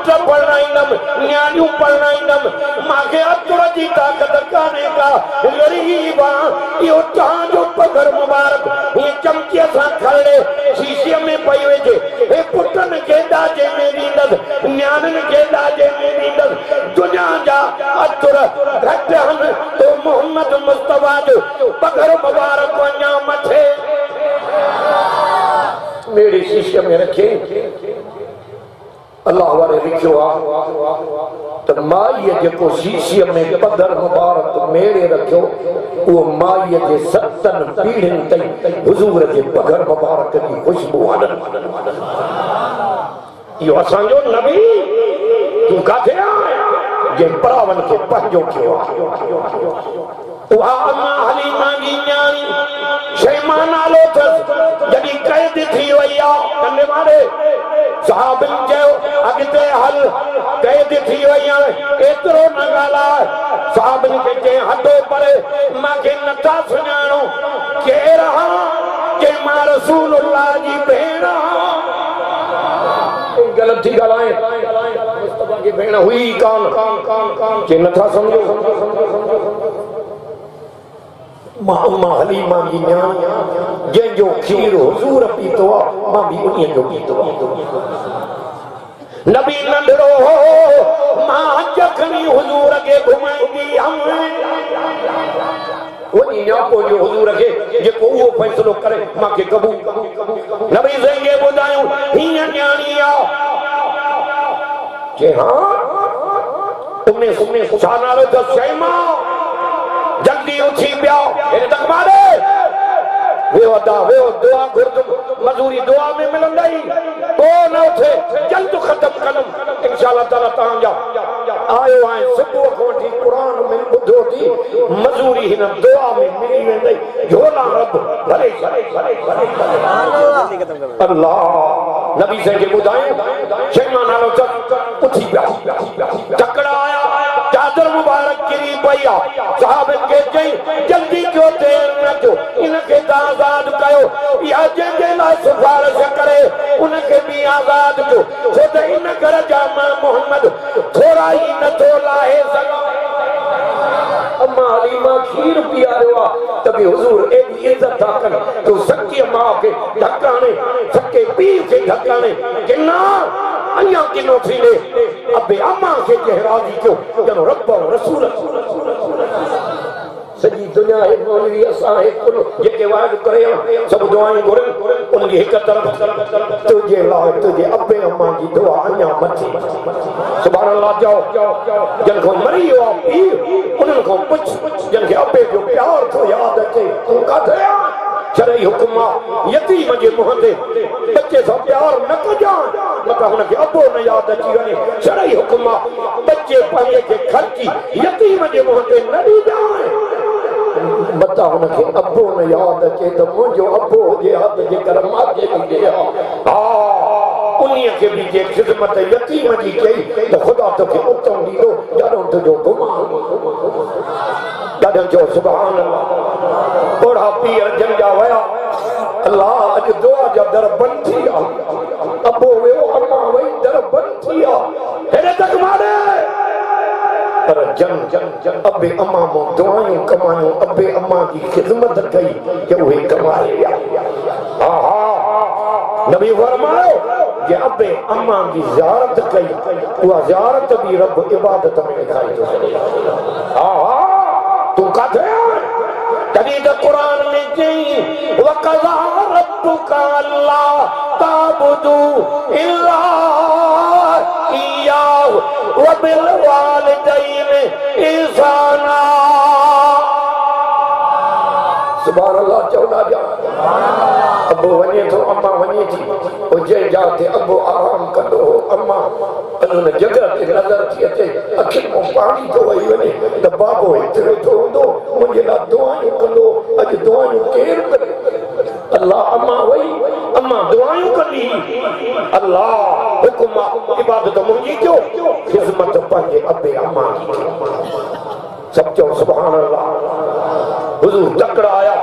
Put पढ़ाईंदमि न्याणियूं पढ़ाईंदमि मूंखे अतुर जी ताक़त कान्हे का ग़रीब आहियाँ इहो तव्हांजो पघर मुबारक हीअं चमचीअ सां खड़े शीशीअ में पई वेठे हे पुटनि खे ॾाजे में ॾींदसि न्याणियुनि खे ॾाजे में ॾींदसि दुनिया जा अतुर घटि आहिनि तो मोहम्मद मुस्तफ़ा जो पघर मुबारक अञा मथे। मेरी शीशे में रखे। अल्लाह वारे लिखियो आहे त माईअ जेको शीशीअ में पधर मुबारक मेरे रखियो, उहो माईअ जे सतनि पीढ़ियुनि ताईं हुज़ूर जे पघर मुबारक जी ख़ुशबू हणनि इहो असांजो नबी, तूं काथे आहे? जंहिं परावनि खे पंहिंजो कयो आहे अम्मा हलीमा जी न्याणी शैमा नालो अथसि जॾहिं क़ैद थी वई आहे कंदे मारे साहबनि चयो अॻिते हल क़ैद थी वई आहे एतिरो न ॻाल्हाए साहबनि खे चई हटो परे मूंखे नथा सुञाणो केरु आहां के माँ रसूल जी भेण ग़लति थी ॻाल्हाए मुस्तफ़ा जी भेण हुई, कान? के नथा सम्झो सम्झो सम्झो। जंहिंजो खीर हुज़ूर पीतो आहे माँ बि उन्हीअ जो पीतो आहे नबी नंढड़ो हो माँ जखणी हुज़ूर खे घुमाईंदी वञी न्यापो जो हुज़ूर खे जेको उहो फ़ैसिलो करे मूंखे क़बूल नबी ज़ंगे ॿुधायूं हीअं न्याणी आहे के हा उन्हें उन्हें छा नालो अथसि शैमा जल्दी उठी पिया हेॾे तक मारे वेहो अदा वेहो दुआ घुरदुम मजूरी दुआ में मिलंदई को न उथे जल्द ख़त्म कंदुमि इंशाअल्लाह ताला तव्हांजा आयो आहे सुबुह खां वठी क़ुर में ॿुधो थी मजूरी हिन दुआ में मिली वेंदई झोला रब भले भले भले भले अल्लाह। अल्लाह नबी साईं खे ॿुधाए शैमा नालो चक उथी कयो या जंहिंजे लाइ सिफारिश करे, उनखे बि आज़ाद कयो। छो त इन घर जा माँ मोहम्मद, थोरा ई नथो लाहे सघां। अम्मा हलीमा खीर पीआरियो आहे त बि हुज़ूर एॾी इज़त था कनि। तूं सकी माउ खे ढकाणे सके पीउ खे ढकाणे कि न अञा किनो थी अबे अम्मा खे कंहिं राज़ी कयो ॼणो रब रसूल दुनिया है, मौलवी असां हिकु जेके वाइदो करे सभु दुआऊं घुरनि उनजी हिकु तरफ़ तुंहिंजे लाइ तुंहिंजे अबे अम्मा जी दुआ अञा मथे सुभाणे अलाह चओ जिन खां मरी आहे पीउ उन्हनि खां पुछ, जिन खे अबे जो प्यार थो यादि अचे तूं काथे आहे शरई हुकुम आहे यतीम जे मुंहं ते बचे सां प्यार न कजांइ मथां हुनखे अबो न यादि अची वञे शरई हुकुम आहे बचे पंहिंजे खे ख़र्ची, यतीम जे मुंहं ते न ॾींजांइ मता हुनखे अबो न यादि अचे त मुंहिंजो अबो हुजे हा त जेकर मांखे बि ॾे हा उन्हीअ खे बि जे ख़िदमत यतीम जी कई त ख़ुदा तोखे उतम ॾींदो ॾाढो तुंहिंजो गुमान। ॾाढो चओ सुभाणे ओड़ा पीअर जंजा विया अलाह अॼु दुआ जा दर बंदि थी विया अबो वियो अम्मा वई दर बंदि थी विया हेॾे तक मारे। पर जन अबे अम्मा मो दुआयूं कमायूं अबे अम्मा की खिदमत कई, कि उहे कमाए। हा हा नबी फरमायो कि अबे अम्मा की ज़ियारत कई, उहा ज़ियारत भी रब इबादत में छॾे हा हा तूं काथे तॾहिं त क़ुर में चई वकज़ा रब्बुक अल्ला ताबुदू इल्ला इयाहु वबिल वालिदैन इहसाना सुभान अल्लाह चौदा जा अबो वञे थो अम्मा वञे थी उजैन जा ते अबो आराम कंदो हो, अम्मा। उन जॻह ते नज़र थी अचे अखियुनि माँ पाणी थो वही वञे त बाबो हेतिरो थो हूंदो मुंहिंजे लाइ दुआयूं कंदो अॼु दुआयूं केरु करे? अल्लाह, अम्मा वई अम्मा दुआयूं कंदी अल्लाह। हुकुम इबादत मुंहिंजी कयो ख़िदमत पंहिंजे अबे अम्मा जी सब चओ अल्लाह हुजूर तकड़ा आया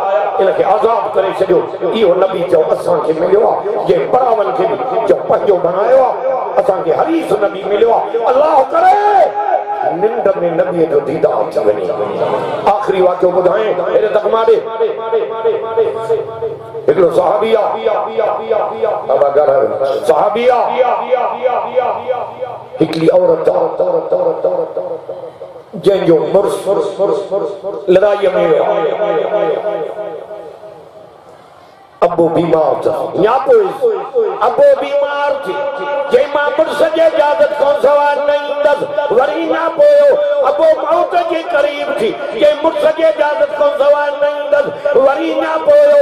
इनखे आज़ादु करे छॾियो इहो नबी चओ असांखे मिलियो आहे जे परावनि खे बि चओ पंहिंजो बनायो आहे असांखे हरीस नबी मिलियो आहे अलाह करे निंड में नबीअ जो दीदार आख़िरी वाकियो ॿुधाए हिकिड़ो सहाबी आहे बाबा घर सहाबी आहे हिकिड़ी औरत जंहिंजो मुड़ुस लड़ाईअ में अबो बीमार था। या तो अबो बीमार थी। जै माँ मुड़स जे इजाज़त को सवाल नहीं दस? वरी ना पोयो अबो मौत के करीब थी। जै मुड़स जे इजाज़त को सवाल नहीं दस? वरी ना पोयो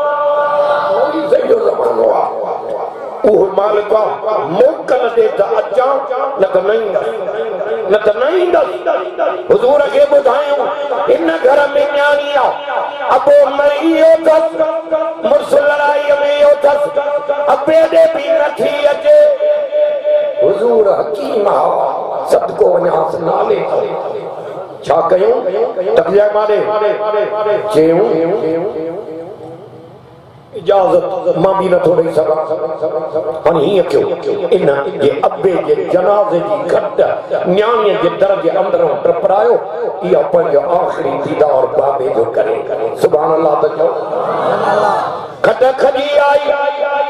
उहो मालिक मोकल ॾे त अचां न त न ईंदसि न त न ईंदसि हुज़ूर खे ॿुधायूं हिन घर में न्याणी आहे अबो मरी वियो अथसि मुड़ुस लड़ाईअ में वियो अथसि अबे ॾे बि नथी अचे हुज़ूर हकीम आहे सदको वञासि नाले। छा कयूं? तकलिया मारे। चयूं इजाज़त माँ बि नथो ॾेई सघां हाणे हीअं कयो? इन जे अबे जे जनाज़े जी घट न्याणीअ जे दर जे अंदरां टपरायो इहा पंहिंजो आख़िरी दीदार बाबे जो करे। सुभाणे अलाह त चओ खट खजी आई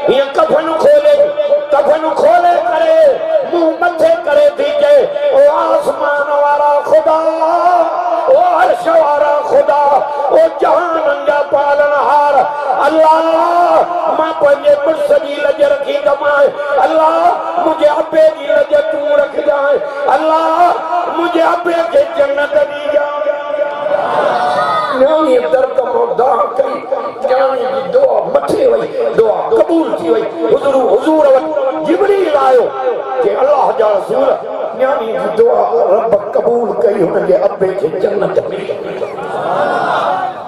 हीअं कफन खोले कफन खोले करे, मुंहुं मथे करे थी चए ओ आसमान वारा ख़ुदा, ओ अर्श वारा ख़ुदा, ओ जहान जा अल्लाह माँ पंहिंजे मुड़ुस जी लज रखी कमाए अल्लाह मुंहिंजे अबे जी लज तूं रखजांइ अल्लाह मुंहिंजे अबे खे जन्नत ॾिजां दर्द माँ दाह कई न्याणी जी दुआ मथे वई दुआ क़बूल थी वई हुज़ूर हुज़ूर वटि जिबरील आयो कि अल्लाह जा रसूल न्याणी जी दुआ रब क़बूल कई हुन जे अबे खे जन्नत मिली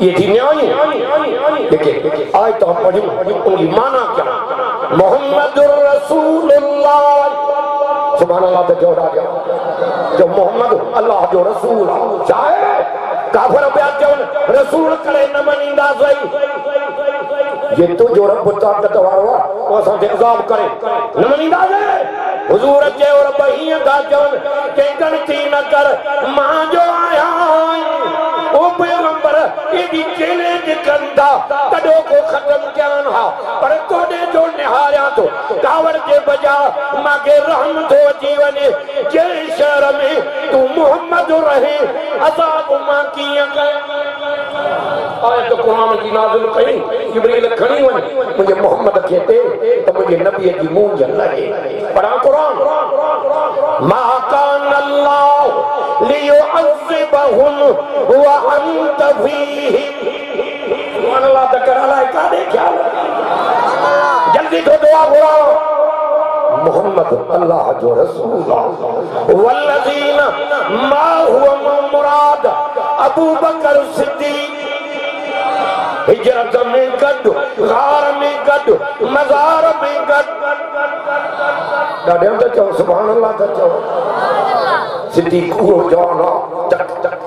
ये थी न्याणी देखिए आज तो हम पढ़ी माना क्या? मोहम्मद सुभान अल्लाह ते जोड़ा गया। जो मोहम्मद, अल्लाह जो रसूल, चाहे काफर ॿिया चवनि रसूल करे न मञींदा सही। जे तुंहिंजो रब ताक़त वारो आहे उहो असांखे अज़ाब करे, न मञींदासीं हुज़ूर चयो रब हीअं था चवनि के गणती न कर माँ जो आहियाँ ओ पैगंबर एडी चैलेंज कंदा तडो को ख़त्म कयान हा पर तोडे जो निहारियाँ तो कावड़ के बजा मागे रहम तो जीवन जंहिं शहर में तूं मोहम्मद रहे अज़ाब माँ कीअं कयां आयत क़ुरान जी नाज़िल कई जिब्रील खणी वञ मुंहिंजे मोहम्मद खे ते त मुंहिंजे नबीअ जी मूंझ लॻे पढ़ां क़ुरान। मा कान अल्लाह लियुअज़िबहुम व अंत फीहिम सुभान अल्लाह त कर अलाए काॾे ख्याल? जल्दी तो दुआ घुराओ मोहम्मद अल्लाह जो रसूल वल्लज़ीन मा हुवा मुराद। अबू बकर सिद्दीक। हिजरत में गॾु गार में गॾु मज़ार में गॾु ॾाढे त चओ सुभाणे सिधी उहो जवान आहे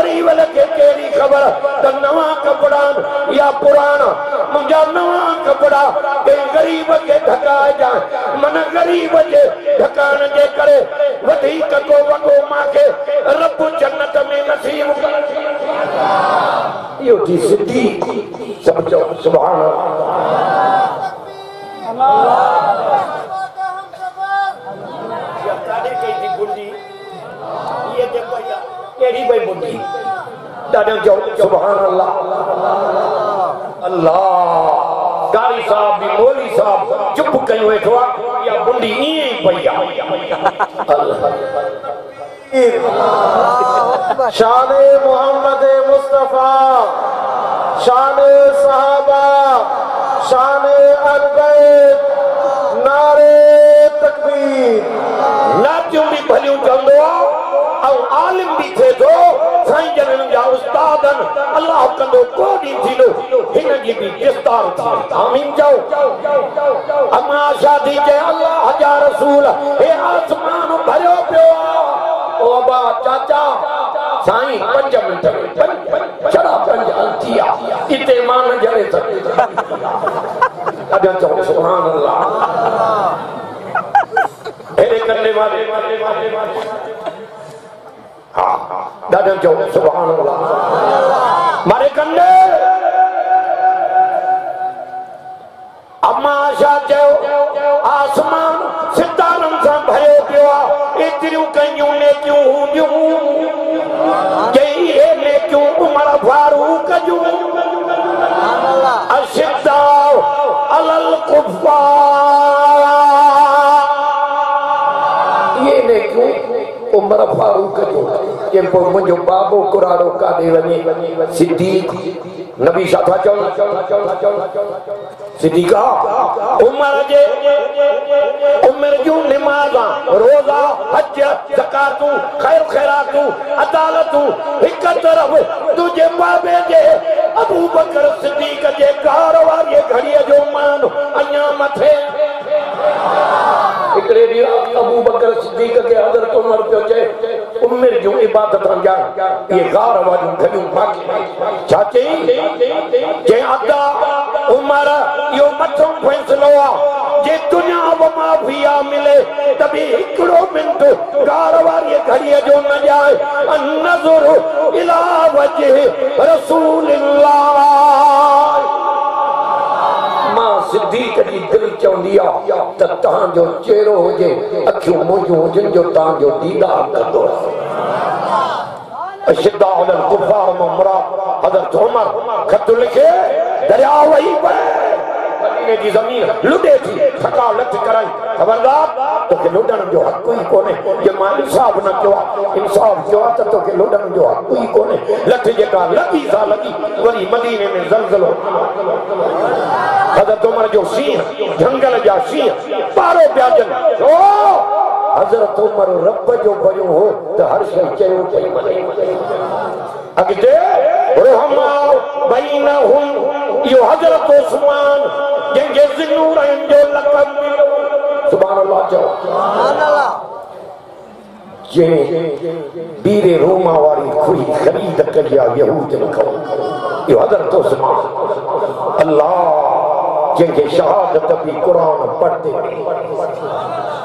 मरी वल खे कहिड़ी ख़बर? त नवां कपिड़ा या पुराना? मुंहिंजा नवां कपिड़ा। कंहिं ग़रीब खे ढकाइजाए मन ग़रीब जे ढकाइण जे करे। वधीक को वॻो मांखे रब जन्नत में नसीब कर। इहो थी सिधी चओ सुभाणे काॾे कई थी गुंडी? इहे जेको कहिड़ी भई बुंडी ॾाढो चओ सुभाण अल्लाह। अल्लाह कारी साहब बि मौली साहब चुप कयूं वेठो आहे इहा बुंडी ईअं ई पई आहे शान मोहम्मद मुस्तफ़ा। शान साहबा। शान अनबैत नारे तकबीर। नातियूं बि भलियूं कंदो ऐं आलिम बि थिए थो साईं जन जा उस्ताद अलाह कंदो को ॾींहुं थींदो हिन जी बि गिरफ़्तार आमीन चओ अमा शादी चए अलाह जा रसूल, हे आसमान भरियो पियो आहे ओ अबा चाचा, साईं, पंज मिंट। में छड़ा पंज थी आहे इते माँ न जड़े सघे अॼु चओ सुभाणे अलाह हेरे करने वाले दादा जो सुभान अल्लाह मारे कंडे। अम्मा आशा चयो आसमान सितारनि सां भरियो पियो आहे एतिरियूं कयूं नेकियूं हूंदियूं चई हे नेकियूं उमर फारूक जूं अशिदा अलल कुफार उमर फारूक जो जे पोइ मुंहिंजो बाबो कुराड़ो काॾे वञे सिद्दीक नबी छा था चवनि सिद्दीका उमर जे उमर जूं निमाज़ा रोज़ा हज ज़कातूं ख़ैर ख़ैरातूं अदालतूं हिक तरफ़ तुंहिंजे बाबे जे अबू बकर सिद्दीक जे कार वारी घड़ीअ जो मान अञा मथे हिकिड़े ॾींहुं अबू बकर सिद्दीक खे हज़रत उमर पियो चए उमिर जूं इबादतां ॼाण इहे गार वारियूं घड़ियूं बाक़ी छा चई अदा उमर इहो मथो फ़ैसिलो आहे जे दुनिया बि माफ़िया मिले त बि हिकिड़ो मिंट गार वारी घड़ीअ जो न ॼाए नज़र इला वजह रसूल सिद्दीक जी दिलि चवंदी आहे त तव्हांजो चहिरो हुजे, अखियूं मुंहिंजूं हुजनि जो तव्हांजो दीदार कंदो। अशिदा उन्हनि कुफार माँ मुराद हज़रत उमर ख़त लिखे, दरिया वही पए मदीने जी ज़मीन लुॾे थी थका कराई। ख़बरदार, तोखे लुॾण जो हक़ ई कोन्हे जे माँ इंसाफ़ न कयो आहे इंसाफ़ कयो आहे त तोखे लुॾण जो हक़ ई कोन्हे लथ जेका लॻी सा लॻी वरी मदीने में ज़लज़लो। हज़रत उमर जो सीह झंगल जा सीह, पारो पिया ॼनि छो हज़रत उमर रब जो भरियो हो, त हर शइ चयो वञे अॻिते रहमा बैनहुम इहो हज़रत उस्मान जंहिंखे ज़िन्नूरनि जो लक़ब मिलियो सुभाणे अल्लाह चओ जंहिं बीरे रोमा वारी खुरी ख़रीद कई आहे यहूदनि खां इहो हज़रत उस्मान अल्लाह जंहिंखे शहादत बि क़ुर पढ़ंदे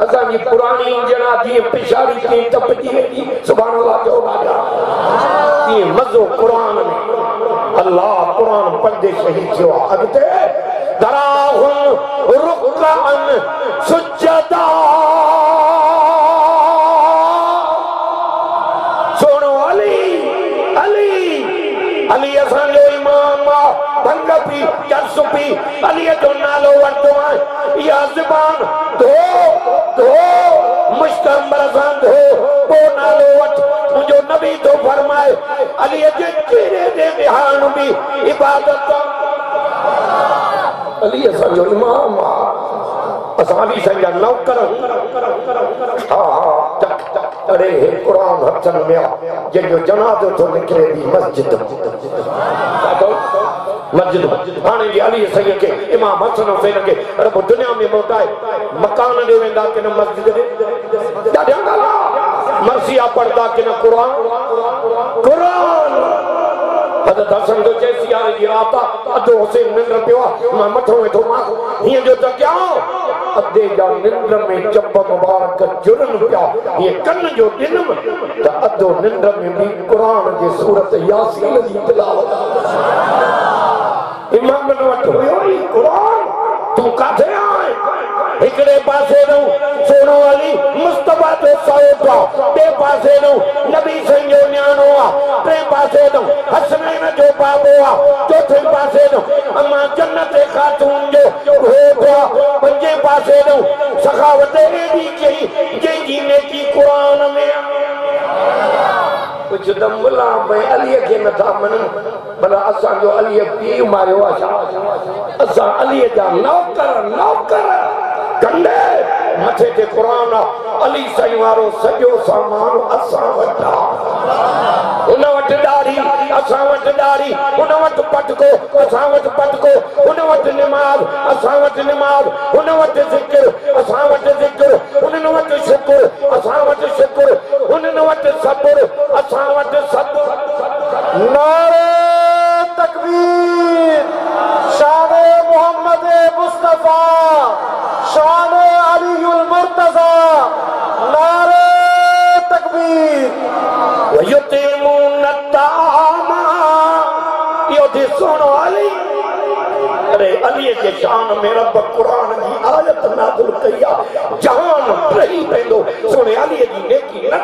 असांजी पुराणी ॼणा जीअं पिछाड़ी कीअं टपजी वेंदी सुभाणे अलाह जो राजा तीअं मज़ो क़ुर में। अलाह क़ुर पढ़ंदे शहीद थियो। आहे अॻिते दराहुम रुकअन सुजदा सोनो अली अली अली असांजो इमाम आहे भंग पी जो नालो वरितो इहा ज़बान धो। धो मुश्तंबर सां धो पोइ नालो वठ मुंहिंजो नबी थो फरमाए अलीअ जे चेहरे ते विहारण बि इबादत अली असांजो इमाम आहे असां अली साईं जा नौकर। हा हा अरे, हे क़ुर हथनि में आहे जंहिंजो जनाज़ो थो निकिरे बि मस्जिद। मस्जिद जी अली साईं खे, इमाम हसन हुसैन खे, रब में मोटाए मकान ॾे वेंदा की न मस्जिद ॾे ॻाल्हि मर्सिया पढ़ंदा की न क़ुर क़ुर हज़रत हसन जो चए सियारे जी रात आहे अधु हुसैन निंड पियो आहे माँ मथो वेठो माँ हीअं जो त कयां अधे जा निंड में चप मुबारक जुड़नि पिया। हीअं कन जो ॾिनमि त अधो निंड में बि क़ुर जे सूरत यासीन जी तिलावत। इमाम वटि हुयो ई क़ुर आहीं हिकिड़े पासे ॾऊं सोनो अली मुस्तफ़ा जो सौट आहे ॿिए पासे ॾऊं नबी साईं जो न्याणो आहे टे पासे ॾऊं हसनैन जो पाबो आहे चोथे पासे ॾो अमा जन्नत ख़ातून जो घोट आहे पंजे पासे ॾो सखावत एॾी कई जंहिंजी नेकी क़ुर में कुझु त मुला भई, अलीअ खे नथा मञनि भला असांजो अलीअ पीउ मारियो आहे छा? असां अलीअ जा नौकर नौकर। कंडे मथे ते क़ुर आहे अली साईं वारो सॼो सामान, असां वटि हुन वटि ॾाढ़ी असां वटि ॾाढ़ी हुन वटि पटको, असां वटि पटको। हुन वटि निमाज़, असां वटि निमाज़। हुन वटि ज़िक्र, असां वटि ज़िक्र। हुननि वटि शुकुर, असां वटि शुकुर। हुननि वटि सब्र, असां वटि सब्र। नारे तकबीर। अरे अलीअ जे शान में रब क़ुर जी आयत नाज़िल कई आहे जहान रही वेंदो सुहिणे अलीअ जी नेकी न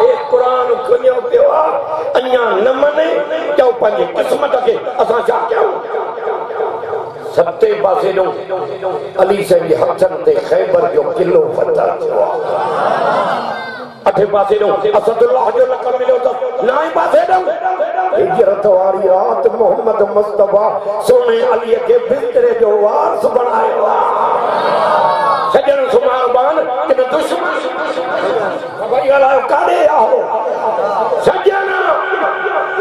हे क़ुर खुलियो पियो आहे अञा न मने चओ पंहिंजे क़िस्मत खे पासे ॾो अली साईं जे हथनि ते ख़ैबर जो किलो पथर थियो अठे पासे ॾो असदुल्लाह जो लक़ब मिलियो अथसि नाए पासे ॾो हिजरत वारी रात मोहम्मद मुस्तफ़ा सोने अलीअ खे बिस्तरे जो वारस बणायो आहे सजण सुम्हारो बान कि दुश्मन भाई ॻाल्हायो काॾे आहो? सजण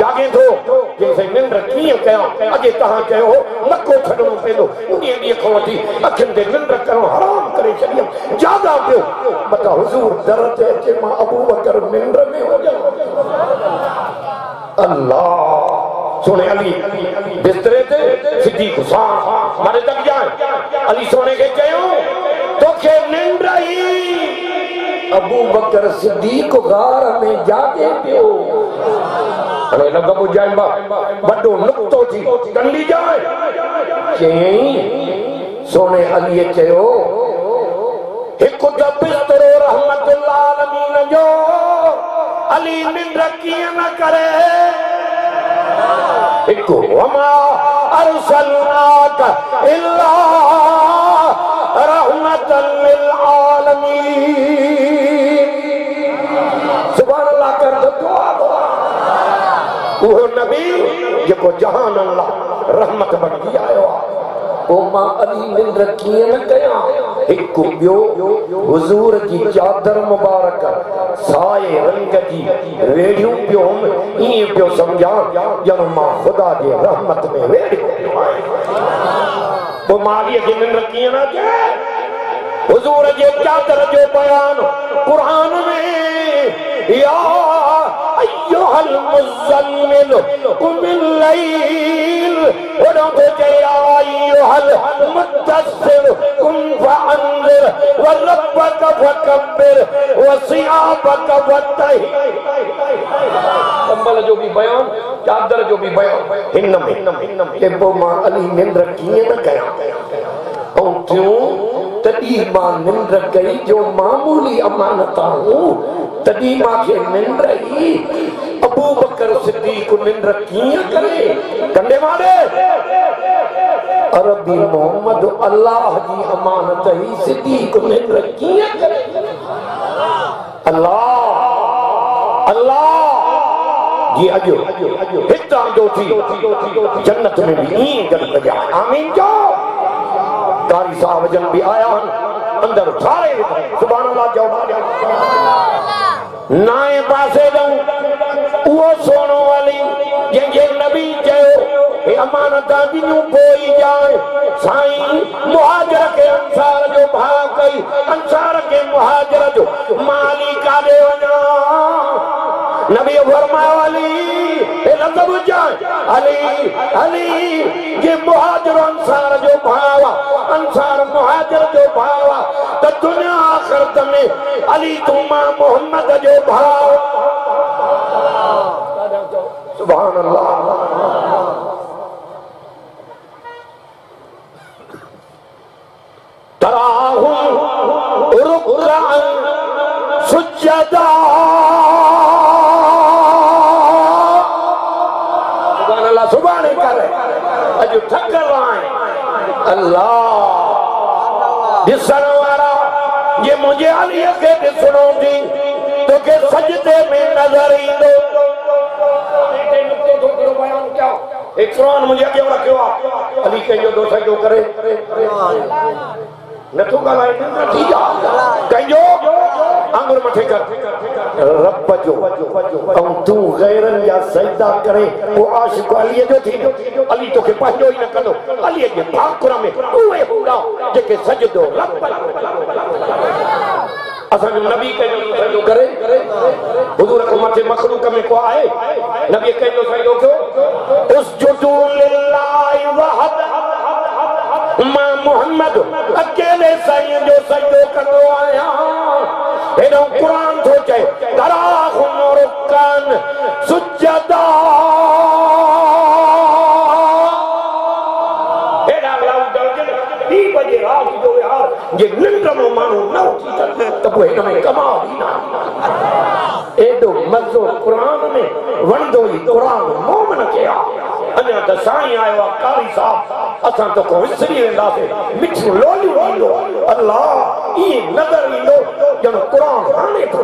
जागे थो जंहिंसां निंड कीअं कयां, अॼु तव्हां चयो नको छॾणो पवंदो उन ॾींहं खां वठी अखियुनि ते निंड करणु हराम करे छॾियमि। जागा पियो मता हुज़ूर दर ते अचे, माँ अबू बकर निंड में हुजां अल्लाह। सोने अली, बिस्तरे ते सिधी खुशान मारे तक जाए। अली सोने के चयो, तोखे निंड आई। अबू बकर सिद्दीक गार में जागे पियो अरे लग बुझाई बा वॾो नुक्तो थी कंडी जाए। चयईं सोने अली चयो। हिकु त बिस्तरो रहमतुल्लाह आलमीन जो, अली निंड कीअं न करे। हिकु वमा अरसलनाक इल्ला जहान अल्लाह रहमत माँ अली न हुज़ूर चादर मुबारक साए रंग जी वेड़ियूं पियो ईअं पियो सम्झां ॼण माँ ख़ुदा जे रहमत में वेड़ियो। आहियाँ पोइ माँ अलीअ खे निंड कीअं क्या कयां? हुजूर जे चादर जो बयान कुरान में या अय्युहल मुज़म्मिल कुमिल लैल उन बुझे या अय्युहल मुद्दसिर कुम फअंदिर व रब्बक फकब्बिर व सियाबक फतहिर कंबल जो भी बयान चादर जो बि बयान। हिन में के पोइ माँ अली निंड कीअं न कयां ऐं थियूं तॾहिं माँ निंड कई जो मामूली अमानत हूँ तॾहिं मूंखे निंड ई अबू बकर सिद्दीक निंड कीअं करे? कंडे मारे अरबी मोहम्मद अल्लाह जी अमानत ई सिद्दीक निंड कीअं करे? अल्लाह अल्लाह। जी, अॼु हितां जो थी। जन्नत में बि ईअं गॾु कजां आमीन जो कारी साहब जन भी आया अंदर सारे सुभान अल्लाह जो नाए पासे दऊं उहो सोनो वाली, जंहिंजे नबी चयो, हे अमानतां ॾिनियूं पोइ जाए, साईं मुहाजर खे अंसार जो भाउ कई, अंसार खे मुहाजर जो माली काॾे वञा। नबी फरमायो अली हे लफ़्ज़ ॿुधाए अली अली, ये मुहाजिर अंसार जो भाव आहे अंसार मुहाजिर जो भाव आहे त दुनिया आख़िरत में अली तूं माँ मोहम्मद जो भाव सुभान कंहिंजो दोस्त जो करे। नथो ॻाल्हाए नथी कंहिंजो? आंगुर मथे कर। रब जो ऐं तूं गैरनि जा सजदा करे, उहो आशिक़ अलीअ जो थींदो। अली तोखे पंहिंजो ई न कंदो। अलीअ जे भाकुर में उहे हूंदा जेके सजदो रब। असांजो नबी कंहिंजो सजदो करे? हुजूर खां मथे मखलूक में को आहे? नबी कंहिंजो सजदो कयो उसजुदू लिल्लाहि मोहम्मद अकेले साईं जो सजदो कंदो आहियाँ हेॾो क़ुर थो चए तराहुम रुकन सुजदा बजे राति जो यार, जे निंड में माण्हू न उथी सघे त पोइ हिन में कमाल ई न। एॾो मज़ो क़ुर में, वणंदो ई क़ुर मोमन खे आहे अञा त साईं आयो आहे कारी साहब। असां तो को विसरी वेंदासीं। मिठियूं लोलियूं ॾींदो अलाह ईअं नज़र ईंदो, ॼण क़ुर हाणे थो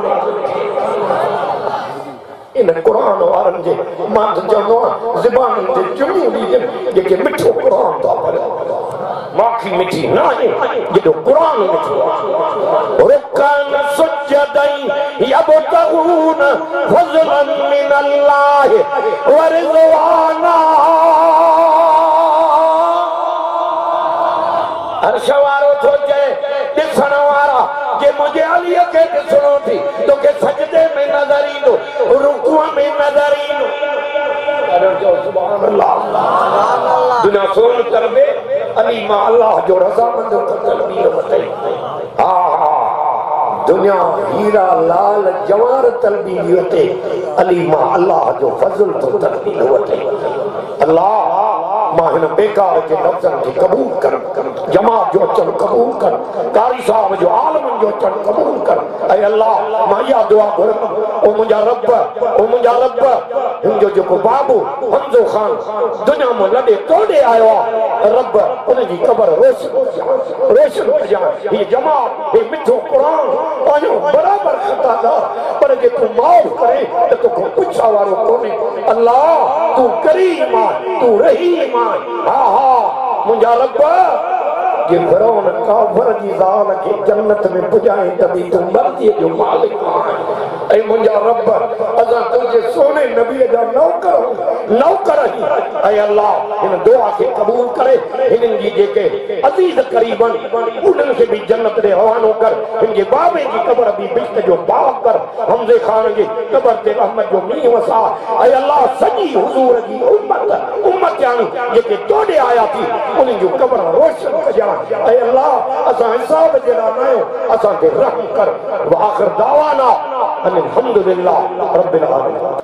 इन क़ुर वारनि जे माँ चवंदो आहियाँ ज़बान ते चुड़ियूं ॾीजनि जेके मिठो क़ुर था पढ़नि माखी मिठी न आहे जेको क़ुर मिठो आहे रुकन सुजदई यबतगून फज़लन मिन अल्लाह व रिज़वाना अर्श वारो थो चए ॾिसण वारा मुंहिंजे अलीअ खे ॾिसणो थी तोखे सजदे में नज़र ईंदो रुकूअ में नज़र ईंदो। दुनिया सोन करबे अली माँ अल्लाह जो रज़ामंद तकबीर वठे हा हा दुनिया हीरा लाल जवार तलबी वठे अली माँ अल्लाह जो फज़ल तो तकबीर वठे अल्लाह। माँ हिन बेकार जे लफ़्ज़नि खे क़बूल कर। जमात जो अचणु क़बूल कर। कारी साहब जो आलमनि जो अचणु क़बूल कर। ऐं अल्लाह माँ इहा दुआ घुरंदुमि ओ मुंहिंजा रब, ओ मुंहिंजा रब। हिन जो जेको बाबू, हमज़ो ख़ान, दुनिया माँ लॾे तोड़े आयो आहे रब उनजी क़बर रोशन रोशन कजां हीअ जमात हीअ मिठो क़ुर पंहिंजो बराबरि खता पर जे तूं माफ़ करे, त तोखे पुछा वारो कोन्हे अल्लाह, तूं करीम आहे तूं रहीम हा हा मुंहिंजा रब जे फिरौन काफर जी ज़ाल खे जन्नत में पुॼाए तॾहिं तूं मर्ज़ीअ जो मालिक आहीं ऐं मुंहिंजा रब असां तुंहिंजे सोने नबीअ जा नौकर नौकर ई ऐं अलाह हिन दुआ खे क़बूल करे हिननि जी जेके अज़ीज़ क़रीब आहिनि उन्हनि खे बि जन्नत ॾे हवालो कर हिन जे बाबे जी क़बर बि बिश्त जो बाग कर, हमज़े ख़ान जी क़बर ते रहमत जो मींहुं वसा। ऐं अलाह सॼी हुज़ूर जी उम्मत उम्मत यानी जेके तोड़े आया थी उन्हनि जूं क़बर रोशन कजां ऐं अलाह असां हिसाब जहिड़ा न आहियूं असांखे रहम कर आख़िर दावाना अन अल्हम्दुलिल्लाह रब्बिल आलमीन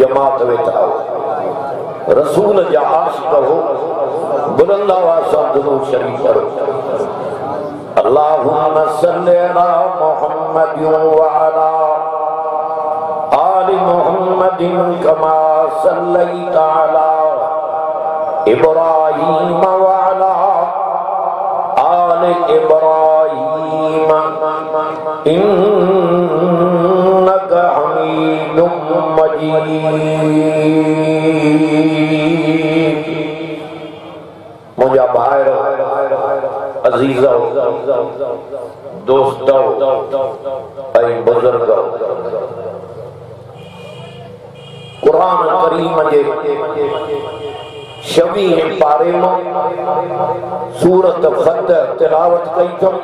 आवाज़ एड़ी जमात वेठा हो रसूल जा आशिक हो बुलंद आवाज़ सां दुरूद शरीफ पढ़ो अल्लाहुम्मा सल्लि अला मुहम्मद व अला आलि मुहम्मदिन कमा सल्लैता अला इब्राहीम व मुझा भाइर अज़ीज़ दोस्त बुज़ुर्ग कुरान करीम के छवि पारे माँ सूरत ख़त तिलावत कई अथमि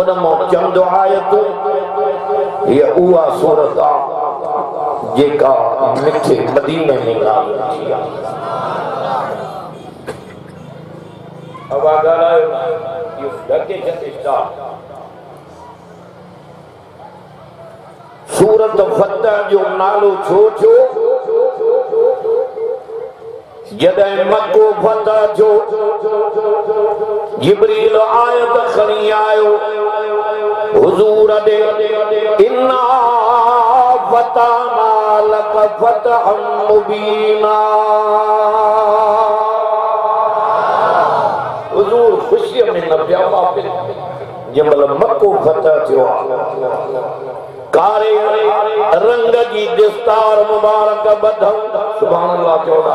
उन माँ चंद आयत हीअ उहा सूरत आहे जेका मिठे मदीने में हवा ॻाल्हायो इहो ढके छॾे स्टार्ट सूरत फत जो नालो छो थियो जॾहिं मको फतह थियो जिबरील आयत खणी आयो। हुज़ूर ॾे इन्ना फताना लक फतहम मुबीना। हुज़ूर ख़ुशीअ में न पिया वापिस जंहिंमहिल मको फतह थियो। कारे रंग जी दस्तार मुबारक ॿधऊं सुभाणे अलाह चौड़ा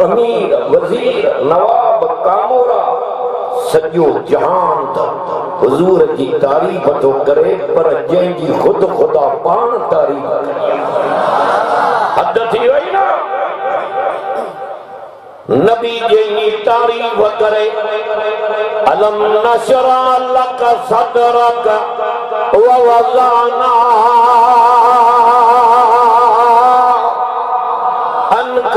अमीर, वज़ीर, नवाब, कामोरा सॼो जहान त हुज़ूर जी तारीफ़ थो करे, पर जंहिंजी ख़ुदि ख़ुदा पाण तारीफ़ हद थी वई न? नबी जंहिंजी तारीफ़ करे। अलम नशरा लक सदरक व वज़ाना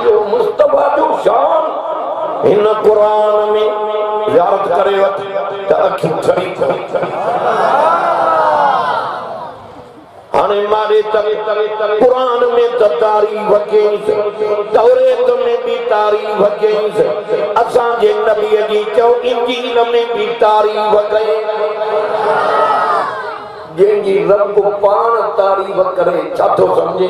इहो मुस्तफ़ा जो शान हिन क़ुरान में यादि करे वठ त अखियूं ठरी ठरी हाणे मारे तरे तरे तरे कुरान में त तारीफ़ तौरे तौरेत में भी तारीफ़ कईंस असां जे नबी जी चओ इंजील में भी तारीफ़ कई जंहिंजी रब पाण तारीफ़ करे छा थो सम्झे।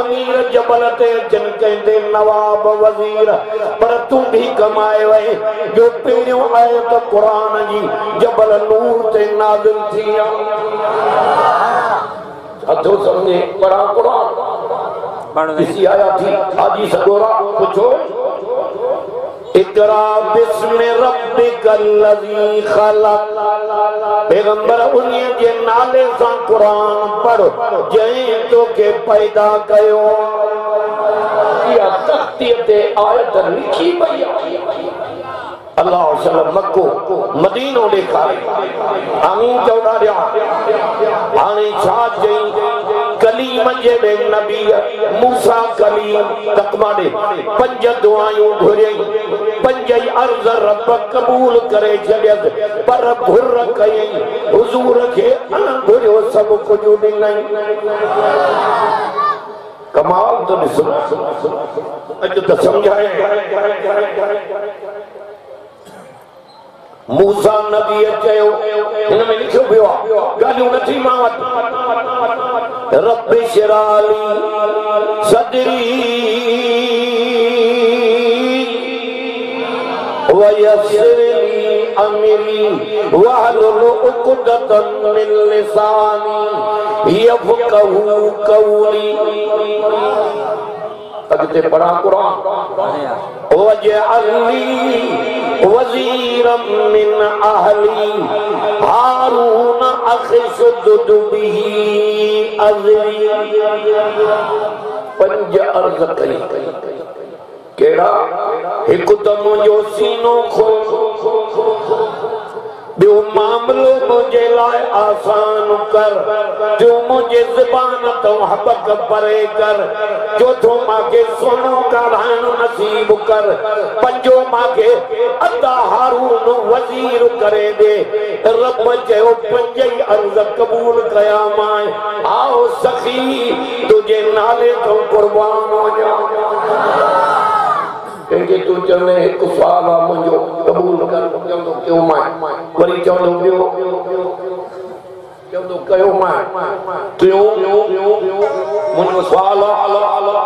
अमीर जबल ते अचनि कहते नवाब वज़ीर पर तू भी कमाए वे जो पहिरियों आए तो कुरान जी जबल नूर ते नाज़िल थी अथो सम्झे पढ़ा क़ुर ॾिसी आया थी हाजी सगोरा पुछो। इकरा बिस्म रब्बिकल्लज़ी खलक। पैगंबर उन्हीअ जे नाले सां कुरान पढ़, जंहिं तोखे पैदा कयो। इहा तख़्तीअ ते आयत लिखी पई आहे। अल्लाह वसल्लम मक्को मदीनो ॾेखारे आमीन चवंदा रहिया हाणे छा चई कलीम जे जहिड़े नबी मूसा कलीम तकमा ॾे पंज दुआयूं घुरियईं पंज अर्ज़ रब क़बूल करे छॾियसि पर घुर कयईं हुज़ूर खे अन घुरियो सभु कुझु ॾिनई कमाल तो ॾिसो अॼु त सम्झाए। मूसा नबी चयो हिन में लिखियो पियो आहे ॻाल्हियूं नथी माँ वटि रब शराली सदरी वयसरली अमरी वहलुल उक़दतन मिन लिसानी यफक़हू कौली अॻिते पढ़ा क़ुर वजअलनी वज़ीरम मिन अहली, हारून अखशुद बिही अज़री पंज अर्ज़ कई। कहिड़ा हिकु त मुंहिंजो सीनो खोल। ॿियो मामलो मुंहिंजे लाइ आसान कर। टियों मुंहिंजे ज़बान तो हबक परे कर। चोथों मूंखे सुहिणो ॻाल्हाइण नसीब कर। पंजो मूंखे अदा हारून वज़ीर करे ॾे रब चयो पंज ई अर्ज़ क़बूल कया माँ आओ सखी तुंहिंजे नाले तो क़ुर्बान वञा कंहिंखे तूं चवंदे हिकु सुवाल आहे मुंहिंजो क़बूल कर चवंदो कयो माँ वरी चवंदो ॿियो चवंदो कयो माँ टियों मुंहिंजो सुवाल आहे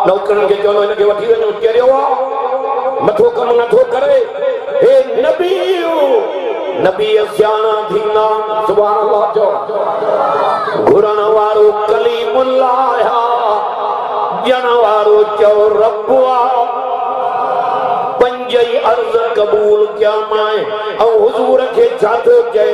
नौकरनि खे चवंदो हिनखे वठी वञो कहिड़ो आहे मथो कमु नथो करे हे नबी नबी सियाणा थींदा सुभाणे अलाह चओ घुरण वारो कलीमुल्लाह ॼण वारो चओ रब आहे पंज ई अर्ज़ क़बूल कया माँ ऐं हुज़ूर छा थो चए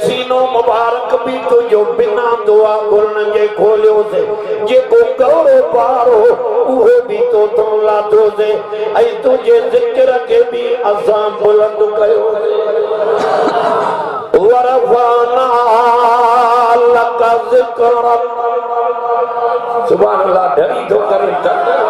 सीनो मुबारक बि तुंहिंजो बिना दुआ घुरण जे खोलियोसीं जेको कहिड़ो पार हो उहो बि तो तो लाथोसीं ऐं तुंहिंजे ज़िक्र खे बि असां बुलंद कयोसीं वरफ़ाना लक ज़िक्रक सुभाणे अलाह डरी थो करे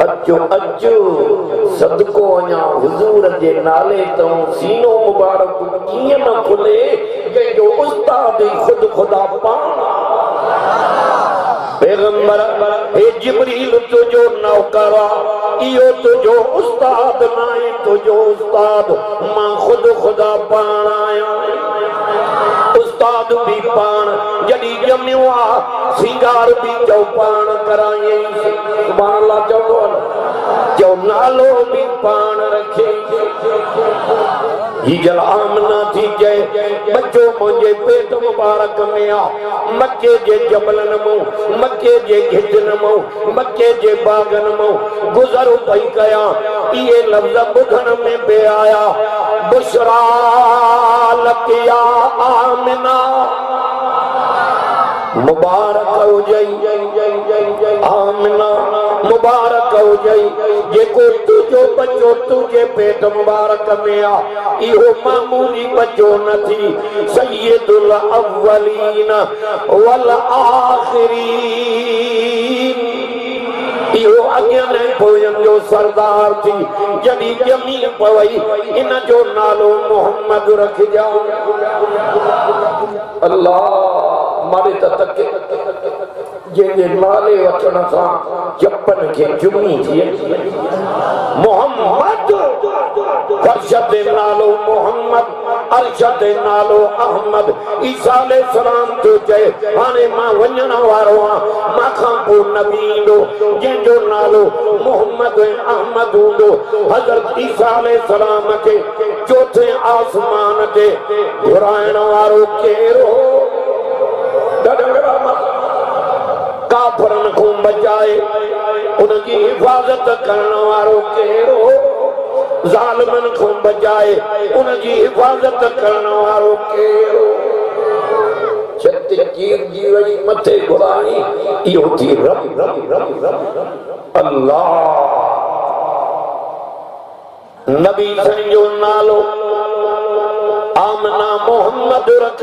अचो अचो सदको अञा हुज़ूर जे नाले तो सीनो मुबारक कीअं न खुले, जंहिंजो उस्ताद ई ख़ुदि ख़ुदा पाण। पैगंबर, हे जिबरील तुझो नौकर, इहो तुझो उस्ताद नाहे तुझो उस्ताद, माँ खुद खुदा पाण आहियाँ। उस्ताद बि पाण जॾहिं ॼमियो आहे सिंगार भी चौपान कराई सुभान ला चवंदो जो नालो भी पान रखे। ही जल आमना थी जय बच्चो मुंहिंजे पेट मुबारक में आ मके जे जबलन मो मके जे घिटन मो मके जे बागन मो गुज़र पई कया, इहे लफ़्ज़ ॿुधण में पे आया। बुशरा लकिया आमिना। मुबारक हो जई। आमिना मुबारक हो जई। जेको तुझो बच्चो तुझे पेट मुबारक में आ इहो मामूली बच्चो न थी सैयदुल अव्वलीन वल आखिरीन। इहो अॻियाँ पोयनि जो सरदार थी। जॾहिं ॼमी पवई, इन जो नालो मोहम्मद रखिजा अल्लाह मारे तके। जंहिंजे नाले वठण सां चपन खे जुमी थिए मोहम्मद अर्शद नालो मोहम्मद, अर्शद नालो अहमद, ईसा सलाम तो चए हाणे माँ वञण वारो माँ खां पोइ नबी ईंदो जंहिंजो नालो मोहम्मद अहमद हूंदो। हज़रत ईसा सलाम खे चोथे आसमान ते घुराइण वारो केरु काफरन को बचाए उनकी हिफाजत करने वालों केरो जालमन को बचाए। उनकी हिफाजत करने वालों केरो छत जीव जीवनी मथे घुराई इहो थी रब रब रब रब अल्लाह। नबी संजो नालो, आमना मोहम्मद रख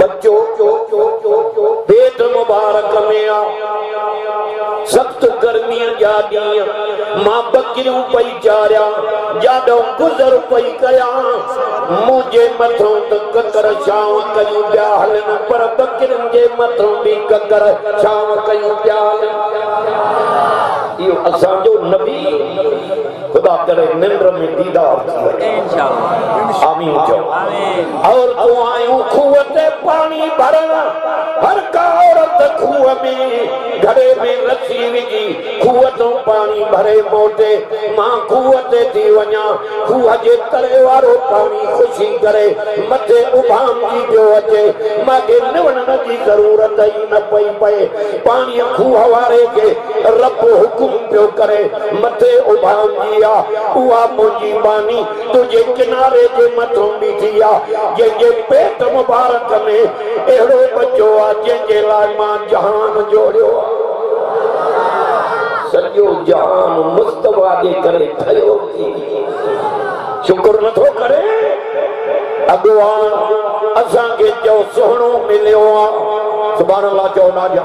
बच्चो पेट मुबारक में आ सख्त गर्मियाँ जा ॾींहं माँ बकरियूं पई चारिया जाॾो गुज़र पई कया मुंहिंजे मथां त ककर छांव कयूं पिया हलनि पर बकरियुनि जे मथां बि ककर छांव कयूं पिया हलनि इहो असांजो नबी खुदा करे निंड में दीदार आमीन और दुआयूं खूह ते पानी भरण हर का औरत खूह में घड़े में रसी विझी। खूह तो पानी भरे मोटे। माँ खूह ते थी वञा। खूह जे तरे वारो पानी खुशी करे। मथे उभाम जी पियो अचे। मूंखे निवण जी ज़रूरत ई न पई पए। पाणीअ खूह वारे खे रब हुकुम पियो करे। मथे उभाम जी आहे उहा मुंहिंजी बानी तुंहिंजे किनारे जे मथां बीठी आहे जंहिंजे पेट मुबारक में अहिड़ो बचो आहे जंहिंजे लाइ माँ जहान जोड़ियो आहे सॼो जहान मुस्तफ़ा जे करे ठहियो शुक्र नथो करे। अॻवान असांखे चओ सुहिणो मिलियो आहे सुभाणे अलाह चओ ना जा।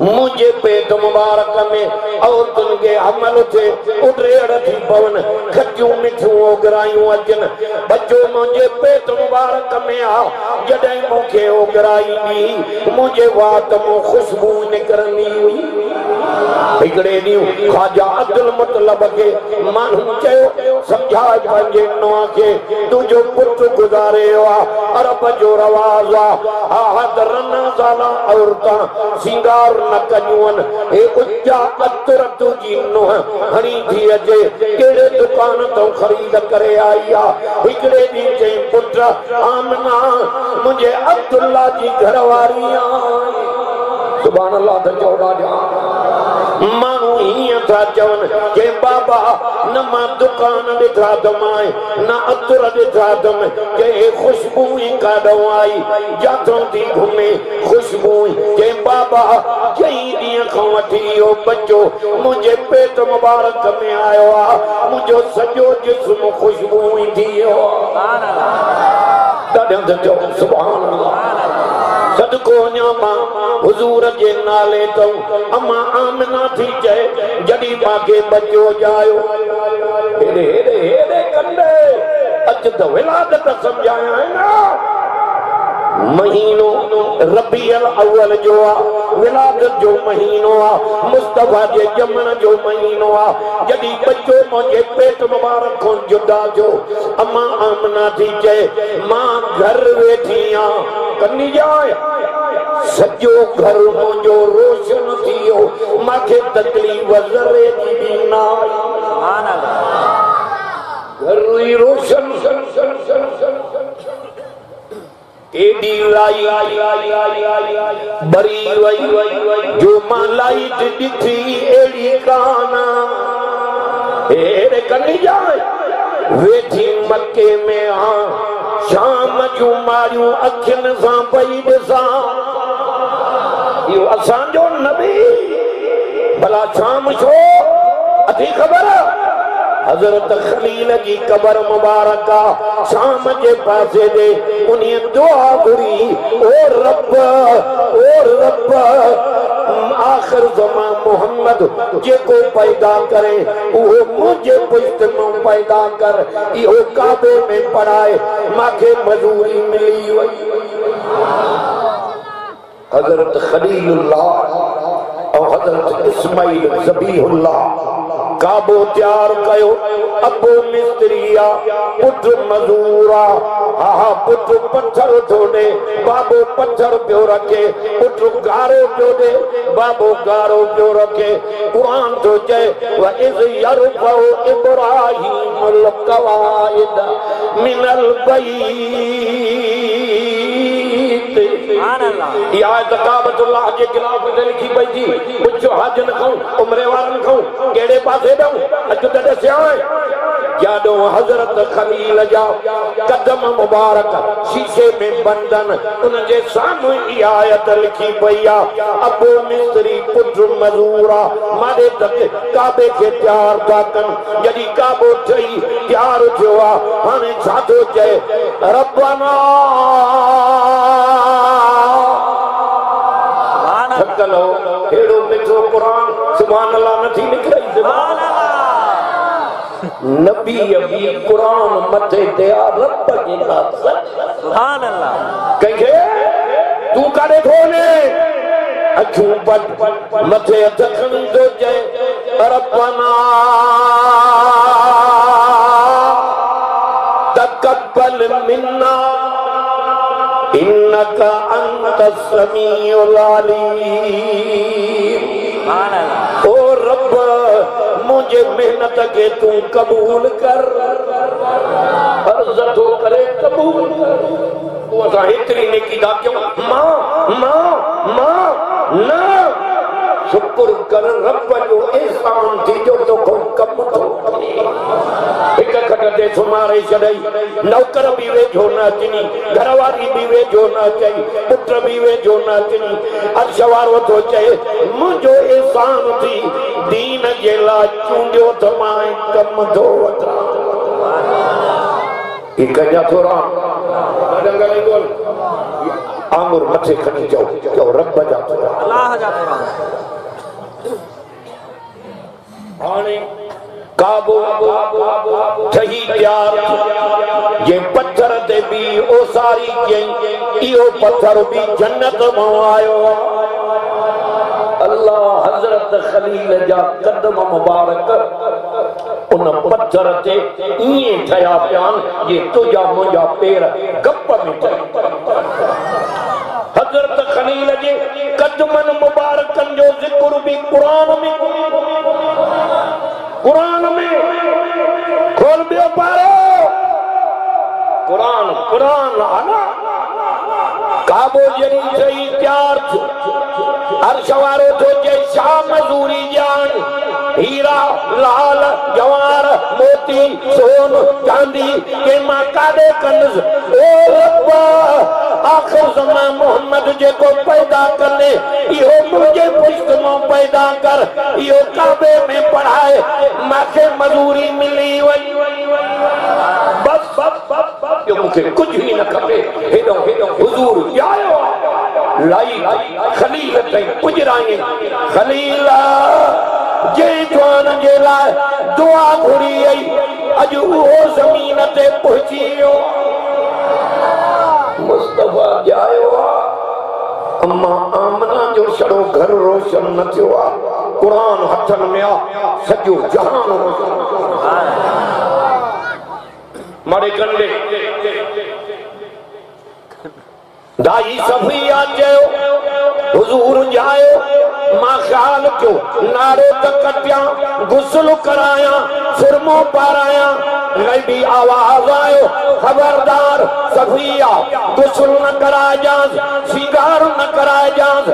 मुंहिंजे पेट मुबारक में औरतुनि खे हमल थिए उॾेड़ थी पवनि, खटियूं मिठियूं ओघरायूं अचनि। बचो मुंहिंजे पेट मुबारक में आ, जॾहिं मूंखे ओघराई ॾी मुंहिंजे वात माँ ख़ुशबू निकिरंदी हुई। हिकिड़े ॾींहुं ख़्वाजा अब्दुल मुतलब खे माण्हू चयो, सम्झाए पंहिंजे नुंहं खे, तुंहिंजो पुटु गुज़ारियो आहे अरब जो रवाज़ आहे हा हद रन औरतां सिंगार न कयूं हे उचा अतर तुंहिंजी नुंहं हणी थी अचे कहिड़े दुकान तां ख़रीद करे आई आहे हिकिड़े ॾींहुं चई पुट आमना मुंहिंजे अब्दुल्ला जी घरवारी आहे सुभाणे अलाह त चौॾा ॾियाँ माण्हू हीअं था चवनि के बाबा न माँ दुकान ॾिठा अथमांइ न अतर ॾिठा अथमि के ख़ुशबू ई काॾो आई जाथों थी घुमे ख़ुशबू के बाबा चई ॾींहं खां वठी इहो बचो मुंहिंजे पेट मुबारक में आयो आहे मुंहिंजो सॼो जिस्म ख़ुशबू ई थी वियो आहे सुभाणे सदको ञामा हुज़ूर जे नाले तऊं अमा आमना थी चए जॾहिं मांखे बचो जायो। हेॾे हेॾे हेॾे कंदे अच त विलादत सम्झाया न। महीनो रबीअल अव्वल जो आहे विलादत जो महीनो आहे मुस्तफ़ा जे ॼमण जो महीनो आहे जॾहिं बचो मुंहिंजे पेट मुबारक खां जुदा थियो अमा आमना थी चए माँ घर वेठी आहियाँ कनी जाए सॼो घर मुंहिंजो रोशन थी वियो मूंखे तकलीफ़ ज़रे जी बि न आई घर ई रोशन लाई बरी वई जो माँ लाइट ॾिठी अहिड़ी काना हेड़े कनी जाए वेठी मके में आ शाम जूं मारियूं अखियुनि सां पई ॾिसां। इहो असांजो नबी, भला शाम छो? अथी ख़बर? हज़रत खलील जी कबर मुबारक शाम जे पासे ॾे उन दुआ घुरी ओ रब ओ रब आख़िर ज़मा मोहम्मद जेको पैदा करे, उहो मुंहिंजे पुष्ट माँ पैदा कर, इहो काबे में पढ़ाए, मूंखे मज़ूरी मिली वई हज़रत खलीलुल्लाह ऐं हज़रत इस्माइल ज़बीहुल्लाह काबो तैयार कयो। अबो मिस्त्रिया, पुट मजूरा। हा हा पुट पत्थर थो ॾे बाबो पत्थर पियो रखे। पुट गारो पियो ॾे बाबो गारो पियो रखे। क़ुरान थो चए, व इज़ यरफउ इब्राहिम लकवाइद मिनल बैत आहे तकाबतुल्लाह जे ख़िलाफ़ ते लिखी पई थी। पुछो हज न खाऊं, उमरे वारनि खां कहिड़े पासे ॾऊं अचु त ॾसिया जाॾो हज़रत खलील जा, कदम मुबारक, शीशे में बंदन उन जे साम्हूं इहा आयत लिखी पई आहे अबो मिस्त्री पुट मज़ूर, मारे तक काबे खे तयारु था कनि जॾहिं काबो ठही तयारु थियो आहे हाणे छा थो चए रबना थकल हो अहिड़ो मिठो क़ुर सुभाणे अलाह नथी निकिरे नबी बि क़ुर मथे ते रब जे कंहिंखे तूं काॾे थो वञे अखियूं पट मथे हथ खणी थो चए रबना तकबल मिन्ना। इन्नक अंत समीउल अलीम ओ रब मुझे मेहनत के तू कबूल कर अर्ज़ तो करे कबूल तू असा हेतरी नेकी दा क्यों माँ माँ माँ ना शुक्र कर रब जो एहसान थी जो तो को कम तो हिक खट ते सुमारे छॾई नौकर बि वेझो न अचनी घरवारी बि वेझो न अचई पुट बि वेझो न अचनी अर्श वारो थो चए मुंहिंजो एहसान थी दीन जे लाइ चूंडियो त माँ कम थो वठां ही कजा थोरा आंगुर मथे खणी चओ चओ रब जा थोरा हाणे काबो ठही तयार जे पत्थर ते बि ओसारी कयईं इहो पत्थर बि जन्नत माँ आयो। अल्लाह हज़रत खलील जा कदम मुबारक, उन पत्थर ते ईअं ठहिया पिया आहिनि जे तुंहिंजा मुंहिंजा पेर गप में हज़रत खलील जे कदमनि मुबारकनि जो ज़िक्र बि क़ुर में। कुरान में। खोल दियो पारो। कुरान कुरान आना। काबो जरी जई प्यार थियो अर्श तो छा मज़ूरी जान, हीरा, लाल जवार मोती सोन चांदी के माँ काॾे कंदुसि ओ रब आख़िर ज़मा मोहम्मद जेको पैदा कने इहो मुंहिंजे पुष्ट माँ पैदा कर, इहो काबे में पढ़ाए, मूंखे मज़ूरी मिली वई। बस बस बस बस ॿियो मूंखे कुझु ई न खपे। हेॾो हेॾो, हुज़ूर, ॼायो। लाई, खलील ताईं पुॼराई। खलील। जे जवान जे लाइ दुआ घुरी आई अॼु उहो ज़मीन ते पहुची वियो मुस्तफ़ा ॼायो अम्मा आमना जो छड़ो घर रोशन न थियो आहे क़ुर हथनि में आहे सॼो जहान रोशन मारे कंडे दाई सफिया चयो हुजूर जायो माँ ख़्याल कयो, नारो त कटिया, गुस्ल कराया सुरमो पाराया गैबी आवाज़ आयो, खबरदार सफिया, गुस्ल न कराइजांस सिंगार न कराइजांस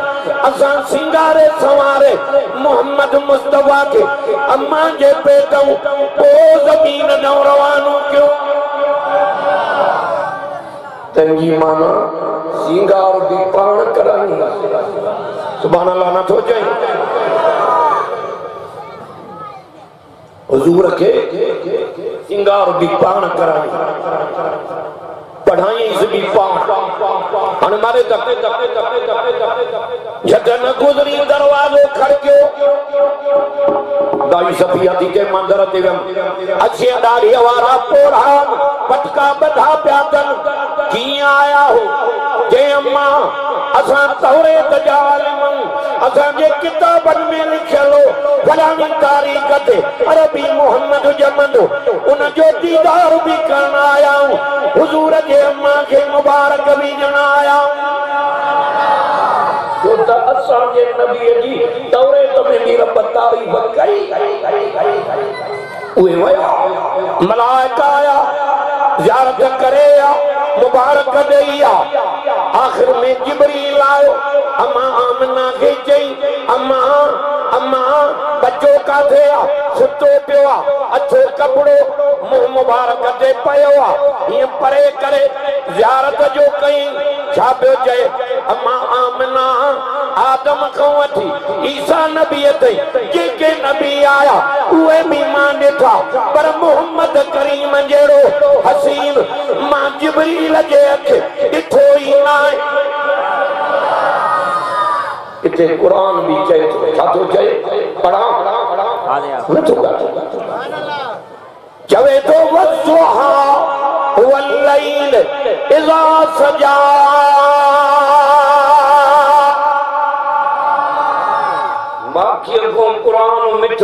असां सिंगारे सवारे मोहम्मद मुस्तफ़ा के अम्मा जे पेटों पोइ ज़मीन न रवानो कयो? तंहिंजी माना सिंगार बि पाण कराई। सुभाणे अलाह नथो चई हज़ूर खे सिंगार बि पाण कराई पढ़ाईसि बि पाण हाणे मारे दफ़े दफ़े न गुज़री दरवाज़ो खड़कियो। दाई सफिया थी के मंदर ते वियमि अछे ॾाढ़ीअ वारा पोढ़ा पटका ॿधा पिया कीअं आया हो? जे अम्मा किताबनि में फलाणी तारीख़ ते, अरबी मोहम्मद उन जो दीदार आया हुज़ूर जे अम्मा मुबारक ॾियण आया त जी तौरेत में रब आया। ज़ियारत करे आ मुबारक ॾेई आ आख़िर में जिबरील आयो, अम्मा आमना खे चई अम्मा अम्मा बचो काथे आहे सुतो पियो आहे अछो कपिड़ो, मुंहुं मुबारक ते पियो हीअं परे करे ज़ियारत जो कई छा पियो अम्मा आमना, आदम खां वठी, ईसा नबीअ ताईं, जेके नबी आया, उहे बि माँ ॾिठा, पर मोहम्मद करीम जहिड़ो हसीन माँ जिबरील जे अखि ॾिठो ई न आहे इते क़ुर बि चए थो छा थो चए पढ़ा नथो चवे थो वसुहा वल्लैल इज़ा सजा। माखीअ को क़ुर मिठो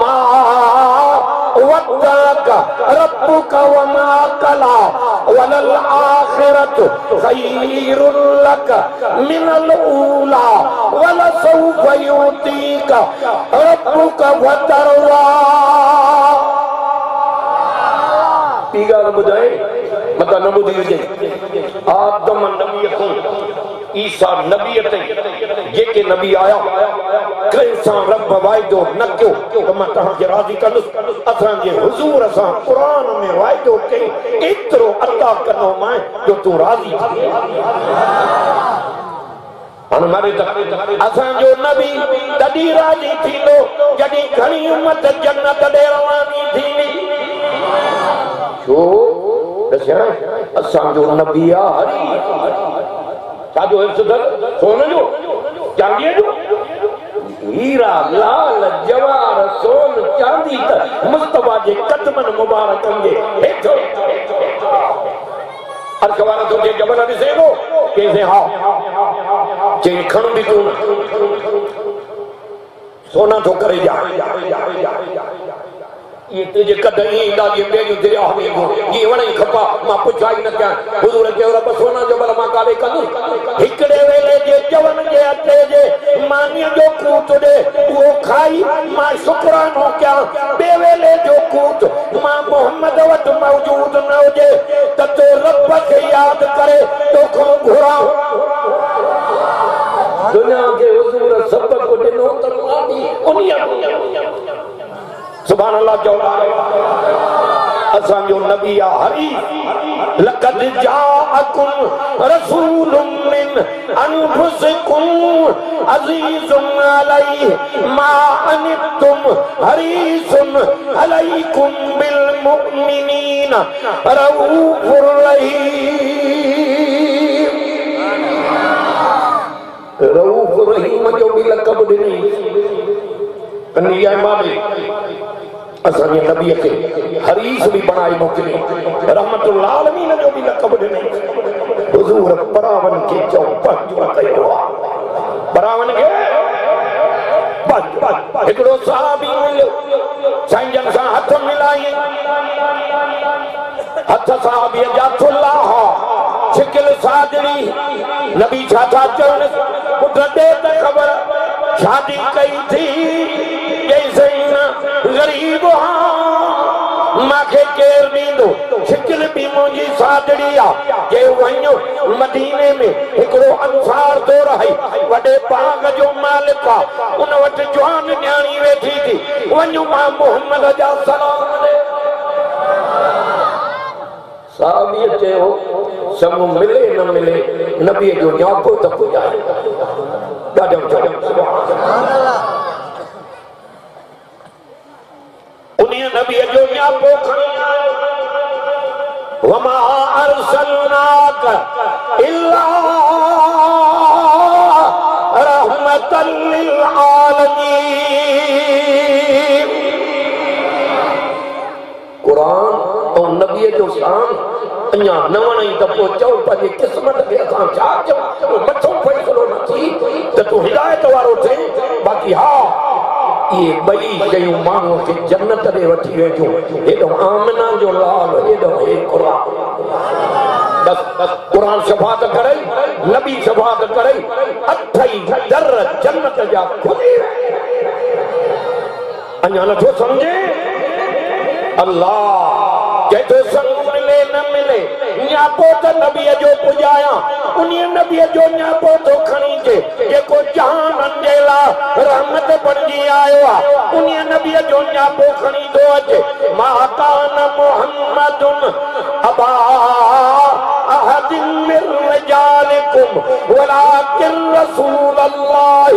मा वद्दाक रब्बुक वमा कला, वलल आखिरत खैरुल लक मिनल ऊला वलसौफ युतीक रब्बुक फतरवा ॻाल्हि ॿुधाए मता न ॿुधी हुजे आदम नबीअ खां ईसा नबीअ ताईं जेके नबी आया। कंहिं, सां रब वाइदो न कयो, त माँ तव्हांखे राज़ी कंदुसि। असांजे हुज़ूर सां क़ुर में वाइदो कई। एतिरो अता कंदो माँ जो तूं राज़ी थी हाणे मारे असांजो नबी तॾहिं राज़ी थींदो, जॾहिं घणी उमत जन्नत ॾे रवानी थींदी। छो? ॾसां असांजो नबी आहे। छाजो हिफ़्ज़ सोन जो चांदीअ जो हीरा, लाल, जवार, सोन, चांदी त मुस्तफ़ा जे कदमनि मुबारकनि जे हेठो हर कवार तो जे जबल ॾिसे थो कंहिंसे हा चई खण बि तूं सोना थो करे जा। ये तुझे कदई इंदा ये मेरी तेरे आवे गो ये वणे खपा माँ पुछाई न क्या हुजूर के रब सोना जो बल माँ काले कंदु हिकड़े वेले जे जवन जे अटे जे मानी जो कूत दे वो खाई माँ शुक्रानो क्या बे वेले जो कूत माँ मोहम्मद वटि मौजूद न हुजे त तो रब खे यादि करे तोखां घुरां दुनिया। खे हुज़ूर सब सबक ॾिनो त उन्हीअ सुभाणे अलाह चओ असांजो नबी आहे हरी, लक़द जाअकुम रसूलुम मिन अनफुसिकुम अज़ीज़ुम अलैहि मा अनितुम हरीसुन अलैकुम बिल मुमिनीन रऊफुर रहीम। रऊफ रहीम जो बि लक़ब ॾिनई कन्हैया मामे असांजे नबीअ खे हरीश बि बणाए मोकिली रहमतुल आलमीन जो बि लक़ब ॾिनई हुज़ूर परावन खे चओ पंहिंजो कयो आहे परावन खे हिकिड़ो साहबी मिलियो साईं जन सां हथ मिलाई हथ साहबीअ जा थुल्ला छिकिल साजड़ी नबी छा था चवनि पुट ॾे त ख़बर शादी कई थी जैसे गरीब मदीने में, हिकिड़ो अंसार थो रहे वॾे जो मालिक उन जवान न्याणी वेठी थी। मोहम्मद जा मिले न मिले, नबीअ जो न्यापो त पुॼाए। ॾाढो उन्हीं नबी जो न्यापो खणी वमा अरसलनाक इल्ला रहमतल लिल आलमीन कुरान और नबी जो शान अञा न वणई त पोइ चओ पंहिंजी क़िस्मत खे असां छा चऊं? मथो फ़ैसिलो न थी तूं हिदायत वारो थिए। बाक़ी हा ये बई शयूं माण्हूअ खे जन्नत ॾे वठी वेठो। हेॾो आमना जो लाल हेॾो हे क़ुर बस क़ुर शफ़ात करे, नबी शफ़ात करे, अठई दर जन्नत जा खुली अञा नथो सम्झे? अल्लाह, चए थो संग मिले न मिले। न्यापो त नबीअ जो पुॼायां। उन नबीअ जो न्यापो थो खणी अचे जेको जहाननि जे लाइ रहमत बणिजी आयो आहे उन नबीअ जो न्यापो खणी थो अचे। माँ कान मोहम्मदुन अबा अहद मिन रजालिकुम, वलाकिन रसूल अल्लाह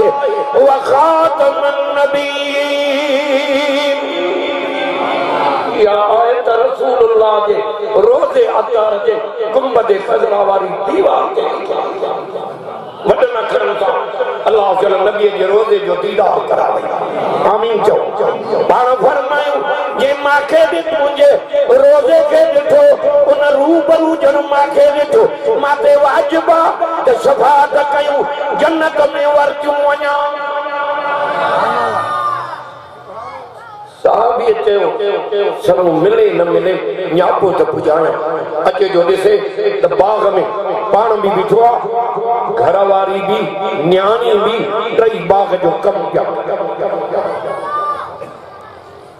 व खातमन नबीन। आयत रसूलुल्लाह जे रोज़े अतार जे गुंबद खजरा वारी दीवार ते वॾनि अखरनि सां अलाह जल नबीअ जे रोज़े जो दीदार करावे। आमीन चओ। पाण फरमायूं, जे माखे बि मुंहिंजे रोज़े खे ॾिठो, उन रूबरू जन माखे ॾिठो माँ ते वाजिब त सफ़ात कयूं, जन्नत में वरतियूं वञा साहबी चयो सभु मिले न मिले न्यापो त पुॼाया अचे जो ॾिसे त बाग में पाण बि बीठो आहे घर वारी बि न्याणी बि टई बाग जो कमु पिया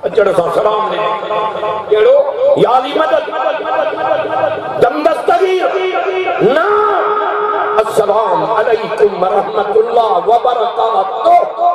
अचण सां सलाम ॾिनो कहिड़ो याली मदद दमदस्तगी न अस्सलाम अलैकुम रहमतुल्लाह व बरकातुहू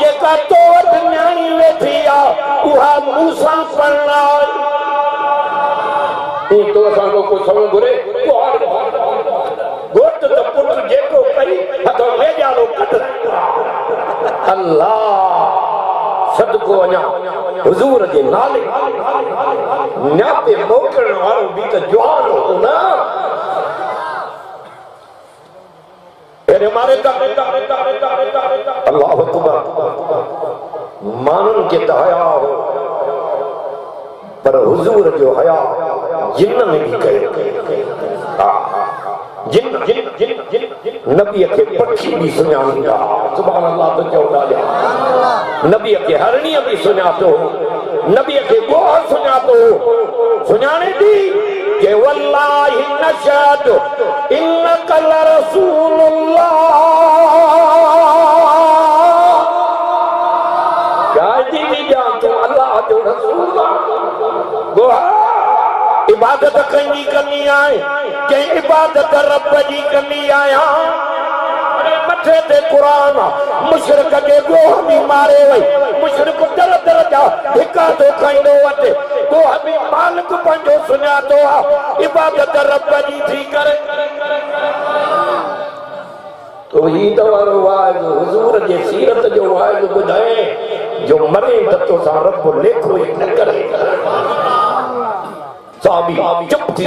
जेका तो वटि न्याणी वेठी आहे उहा मूंसां पढ़ण आई तो असांजो को समझ घुरे घोट त पुट जेको कई, हथ वेझारो कट अल्लाह, सदको अञा हुजूर जे नाले। न्यापे मोकिलण वारो बि त जवान हो न। मारे अल्लाह अकबर। मानन के दया हो, पर हुजूर जो हया जिन में भी कयो जिन जिन जिन जिन नबी के पक्षी भी सुञाणींदा सुभान अल्लाह तो चवंदा ॼा नबी के हरणी भी सुञातो नबी के गोह सुञातो सुञाणे थी कि वल्लाहि नशद इन्नक लरसूलुल्लाह क्या जी भी जान तू अल्लाह जो रसूल गोहा इबादत कंहिंजी कंदी आहे कंहिं इबादत रब जी कंदी आहियां अरे मथे ते क़ुरान, मुशरक खे गोह बि मारे वई। मुशरक दर दर जा धिका थो खाईंदो वठे गोह बि मालिक पंहिंजो सुञातो आहे इबादत रब जी थी करे। तो ही तो वारो वाज हुजूर जे सीरत जो वाज ॿुधाए, जो मरे त तोसां रब लेखो ई न करे। साबी चुप थी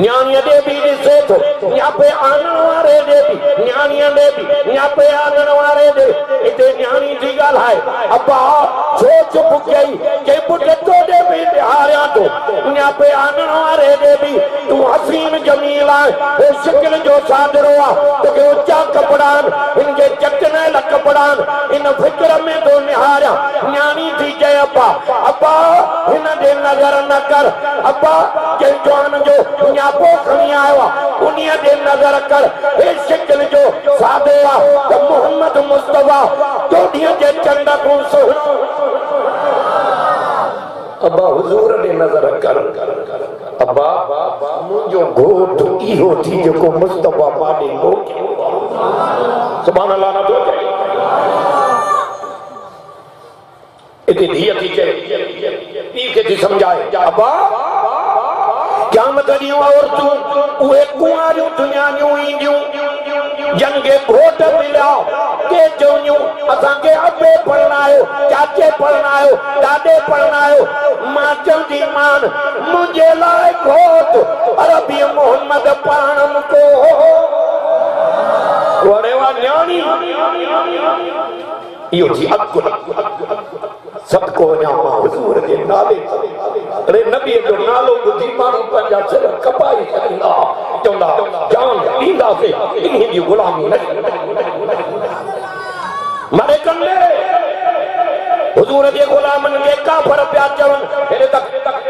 न्याणीअ ॾे बि ॾिसे थो न्यापे आनण वारे ॾे बि न्याणीअ ॾे बि न्यापे आनण वारे ॾे हिते न्याणी थी ॻाल्हाए अब्बा छो चुप कई चई पुट तोॾे बि ॾिहारियाँ थो न्यापे आनण वारे ॾे बि तूं हसीन जमील आहे हे शिकिल जो सादरो आहे तोखे ऊचा कपिड़ा आहिनि हिन जे चकनैल कपिड़ा आहिनि इन फ़िक्र में थो निहारियाँ। न्याणी थी चए अब्बा। अब्बा हिन ॾे नज़र न कर। अब्बा कंहिं जवान जो न्यापो खणी आयो आहे उन्हीअ ॾे नज़र कर। हे शिकिल जो सादो आहे त मोहम्मद मुस्तफ़ा तो चोॾीअ जे चंड खां सुहिणो अब्बा, हुजूर ॾे नज़र कर। अब्बा मुंहिंजो घोट इहो थी जेको मुस्तफ़ा माॾे मोकिलियो सुभाणे अलाह न थो चए हिते धीअ थी चए पीउ खे थी सम्झाए। अब्बा क़यामत ॾींहुं औरतूं उहे कुंवारियूं दुनियानियूं ईंदियूं जंगे घोट मिलिया के चवनियूं असांखे अबे पढ़नायो चाचे पढ़नायो ॾाॾे पढ़नायो माँ चवंदी मान मुंहिंजे लाइ घोट। अरबी मोहम्मद पाण को वड़े वा न्याणी। इहो थी अकुल सदको वञा माँ हुजूर जे नाले अरे नबीअ जो नालो ॿुधी माण्हू पंहिंजा सिर कपाई छॾींदा चवंदा जान ॾींदासीं इन्ही जी ग़ुलामी न मरे कंदे हुजूर जे ग़ुलामनि खे काफ़र पिया चवनि हेॾे तक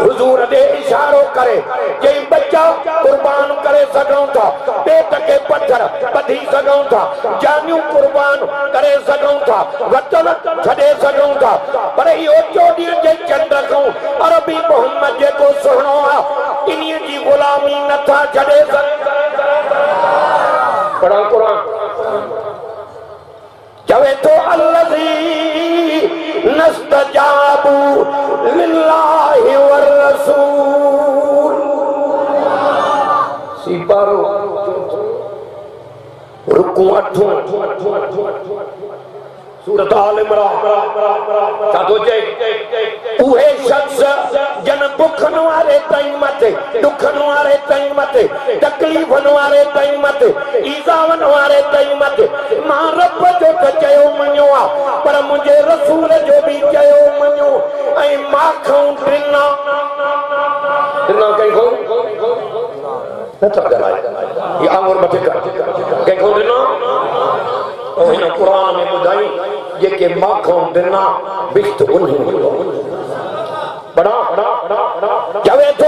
हुजूर ॾे इशारो करे चई बच्चा कुर्बान करे सघूं था। पेट खे पत्थर ॿधी सघूं था। जानियूं कुर्बान करे सघूं था। वतन छॾे सघूं था। पर इहो चोॾीअ जे चंड खां अरबी मोहम्मद जेको सुहिणो आहे इन्हीअ जी ग़ुलामी नथा छॾे क़ुर चवे थो अलज़ी नस्तजाबू लिल्लाहि वर वरसूल सिपारो रुकू अठो। सूरत आल का तो चए उहे शख्स जन बुखन वारे ताईं मथे, दुखन वारे ताईं मथे तकलीफ़न वारे ताईं मथे ईज़ावन वारे ताईं मथे। माँ रब जो त चयो मञियो आहे पर मुंहिंजे रसूल जो बि चयो मञियो ऐं माखऊं ॾिना ॾिना कंहिंखां नथा ॻाल्हाए। ही आंगुर मथे कंहिंखां ॾिना ऐं हिन क़ुर में ॿुधाई जेके माखऊं ॾिना बिस्त उन्ही बड़ा चवे तो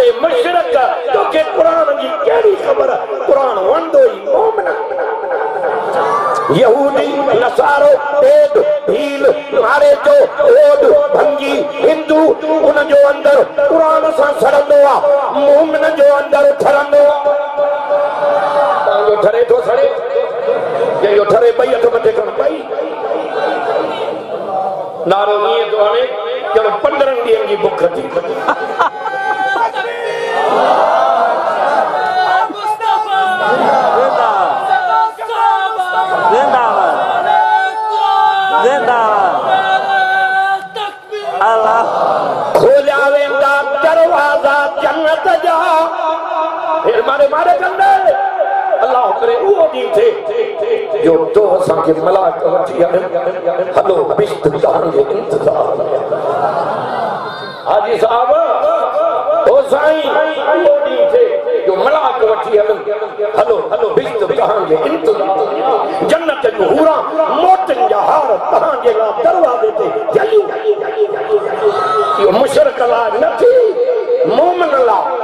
अरे मशरक तोखे क़ुर जी कहिड़ी ख़बर? क़ुर वंदो ई मोमिन। यहूदी, नसारो बेद भील, मारे जो ओड भंगी, हिंदू उन जो अंदर क़ुर सां सड़ंदो आहे मोमिन जो अंदर ठरंदो आहे ठरे थो सड़े। जंहिंजो ठरे ॿई हथ मथे खण ॿई नारो ईअं थो हणे ॼण पंद्रहंनि ॾींहंनि जी बुख थी। मारे मारे कंदे अल्लाह करे उहो ॾींहुं थिए जो तो असांखे मलाक वठी हले हलो बिश्त तव्हांजो इंतज़ार हाजी साहब ओ साईं उहो ॾींहुं थिए जो मलाक वठी हले हलो हलो बिश्त तव्हांजे इंतज़ार जन्नत जूं हूरा मोटनि जा हार तव्हांजे लाइ दरवाज़े ते जलियूं इहो मुशरक लाइ न थी मोमिन लाइ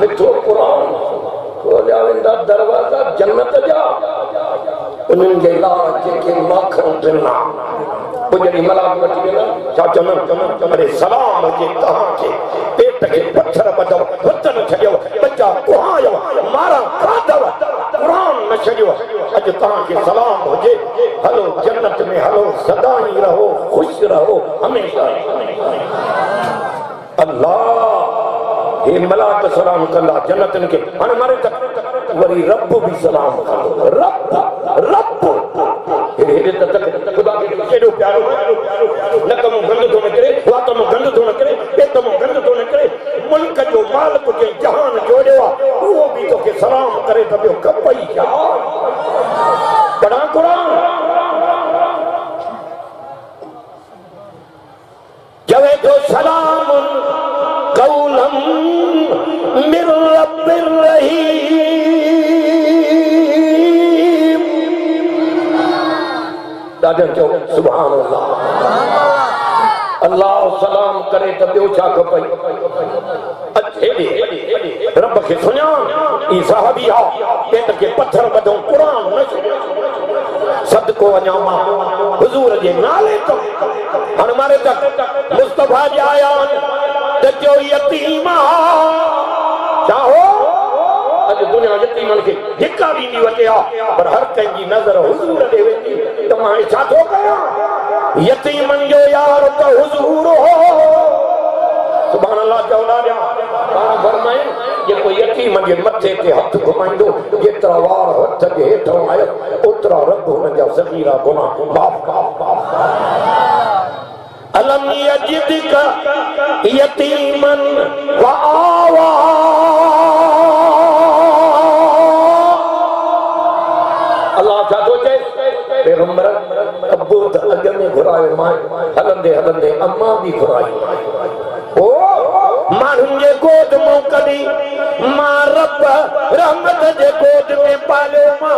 मिठो क़ुर खोलिया वेंदा दरवाज़ा जन्नत जा उन्हनि जे लाइ जेके माखण ॾिना पोइ जॾहिं मलाक वठी वेंदा छा चवनि चवनि अरे सलाम हुजे तव्हांखे पेट खे पथर न छॾियो अॼु तव्हांखे सलाम हुजे। हलो, जन्नत में हलो, सदा ई रहो, ख़ुशि रहो हमेशह अल्लाह, हे मलाक सलाम कंदा, जन्नतनि खे हाणे मारे त वरी रब बि सलाम कंदो। रब रब। हेॾे त तक ख़ुदा खे केॾो प्यारो नक माँ गंद थो निकिरे वात माँ गंद थो निकिरे पेट माँ गंद थो निकिरे। मुल्क जो मालिक जंहिं जहान जोड़ियो आहे उहो बि तोखे सलाम करे त ॿियो कपई छा पढ़ां क़ुर जवे थो सलाम कौलम मिर अल्लाह सलाम करे त ॿियो छा रब खे सुञाण ई साहबी आहे पेट खे पथर ॿधो क़ुर न सदको वञा माँ, हुज़ूर जे नाले तो। हाणे मारे तक मुस्तफ़ा जा आया त चयो यतीम चाहो? अॼु दुनिया यतीमनि खे हिका ॾींदी वटे आहे पर हर कंहिंजी नज़र हुज़ूर ॾे वेंदी त माँ छा थो कयां? यतीमनि जो यार त हुज़ूर हो। सुभाणे अलाह ॾाढा पाण फरमाए जेको यतीम जे मथे ते हथ घुमाईंदो जेतिरा वार हथ जे हेठां आयो ओतिरा रब हुन जा ज़मीरा गुनाह। माफ़ अलम यजिदक यतीमन व आवा। अल्लाह छा थो चए पैगंबर अबू त अॻ में घुरायो माँ हलंदे हलंदे अम्मा बि घुराई ओ माण्हुनि जे गोद मूं कढी मां रब रहमत जे गोद में पालियो मां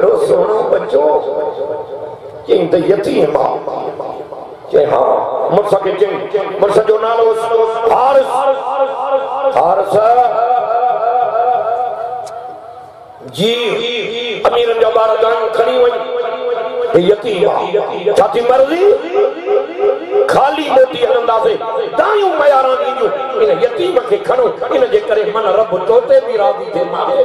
अहिड़ो सुहिणो बचो चई त यतीम आहे चई हा मुड़ुस खे चई मुड़ुस जो नालो हारिस हारिस जी अमीरनि जा ॿार दायूं खणी हे यतीम आहे छा थी मर्ज़ी खाली मोटी हलंदासीं दायूं मयारां ॾींदियूं इन यतीम खे खणो इन जे करे मन रब तोते बि राज़ी थिए मागे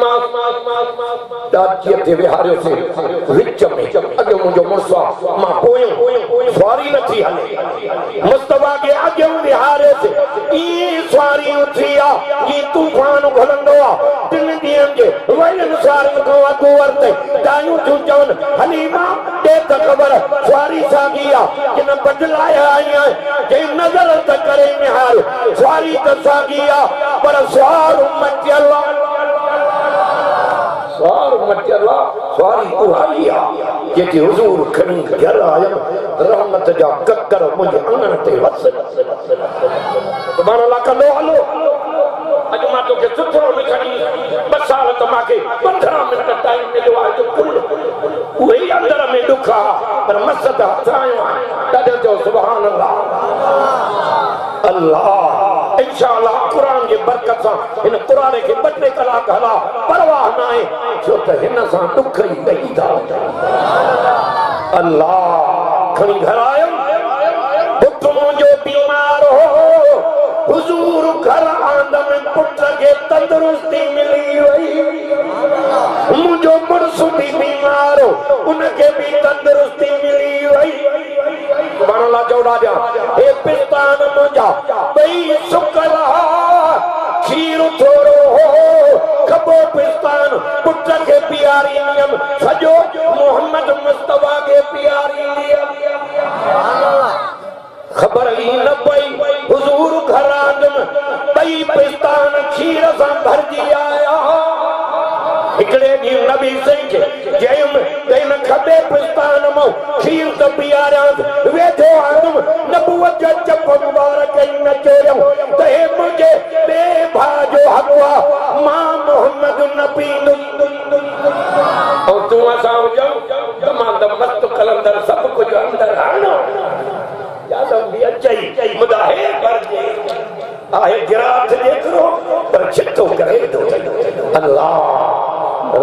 माँ ॾाॾीअ ते विहारियोसीं विच में अॻे मुंहिंजो मुड़ुसु आहे माँ पोयूं सवारी नथी हले। मुस्तफ़ा खे अॻियाँ विहारियोसीं ईअं सवारी उथी आहे जीअं तूफ़ान घुलंदो आहे टिन ॾींहंनि जे वॾनि सवारियुनि खां अॻु वरिते, दायूं थियूं चवनि हलीमा ॾे त ख़बर, सवारी साॻी आहे किन बदिलाए आई आहे जंहिं नज़र त करे निहार सवारी त साॻी आहे पर सवार मटियल आहे सवारी उहा ई आहे जेके हुज़ूर खणी घर आयमि, रहमत जा ककर मुंहिंजे अंगण ते वस। सुभाणे अलाह कंदो हलो अॼु माँ तोखे सुठो में खणी, ॿ साल त मूंखे पंद्रहं मिंट टाइम मिलियो आहे जो कुल। उहे ई अंदर में ॾुख आहे पर मक़सदु हथ आयो आहे तॾहिं चओ सुभाणे अलाह अलाह इंशाअल्लाह क़ुर जे बरकत सां हिन क़ुर खे ॿ टे कलाक हला परवाह न आहे छो त हिन सां ॾुख ई ॾई था अलाह खणी घर आयुमि पुट मुंहिंजो बीमार हो। हुजूर घर आंदमि पुट खे तंदुरुस्ती मिली वई। मुंहिंजो मुड़ुस बि बीमार हो उनखे बि तंदुरुस्ती मिली वई। अलाह चौड़ा ॾियाँ हे पिस्तान मुंहिंजा ॿई सुकल खीर थोरो खबो पिस्तान, पुट खे पीआरींदमि सॼो मोहम्मद मुस्तफ़ा खे पीआरींदमि ख़बर ई न पई, हुजूर घर आंदमि ॿई पिस्तान खीर सां भरिजी आया। हिकिड़े ॾींहुं नबी सिंह खे त हिन पिस्तान माँ खीर त पीआरियांसि वेठो आंदुमि नबूअत जा चप मुबारक ई न चयो त हे मुंहिंजे ॿिए भाउ जो हक़ आहे माँ मोहम्मद न पींदुमि ऐं तूं असां हुजूं त माँ त मस्त कलंदर सभु कुझु अंदरि आणो यादव बि अचई मुदाहे भरजे आहे गिराथ जेतिरो पर छितो करे थो अल्लाह।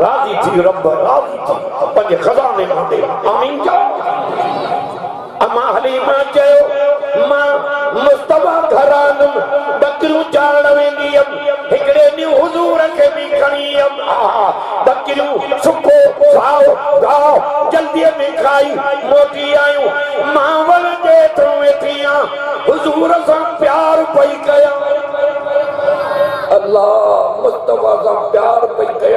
राज़ी थी रब राज़ी थी। पंहिंजे खज़ाने माँ ॾे आमीन चओ अमा हलीमा चयो, माँ, मुस्तफ़ा घर आंदुमि बकरियूं चारण वेंदी हुयमि हिकिड़े ॾींहुं हुज़ूर खे बि खणी वियमि हा बकरियूं सुको साओ गाओ जल्दीअ में खाई, मोटी आयूं। माँ वण जे थो वेठी आहियाँ हुज़ूर सां प्यार पई कयां। अल्लाह, मुस्तफ़ा सां प्यार पई कयां।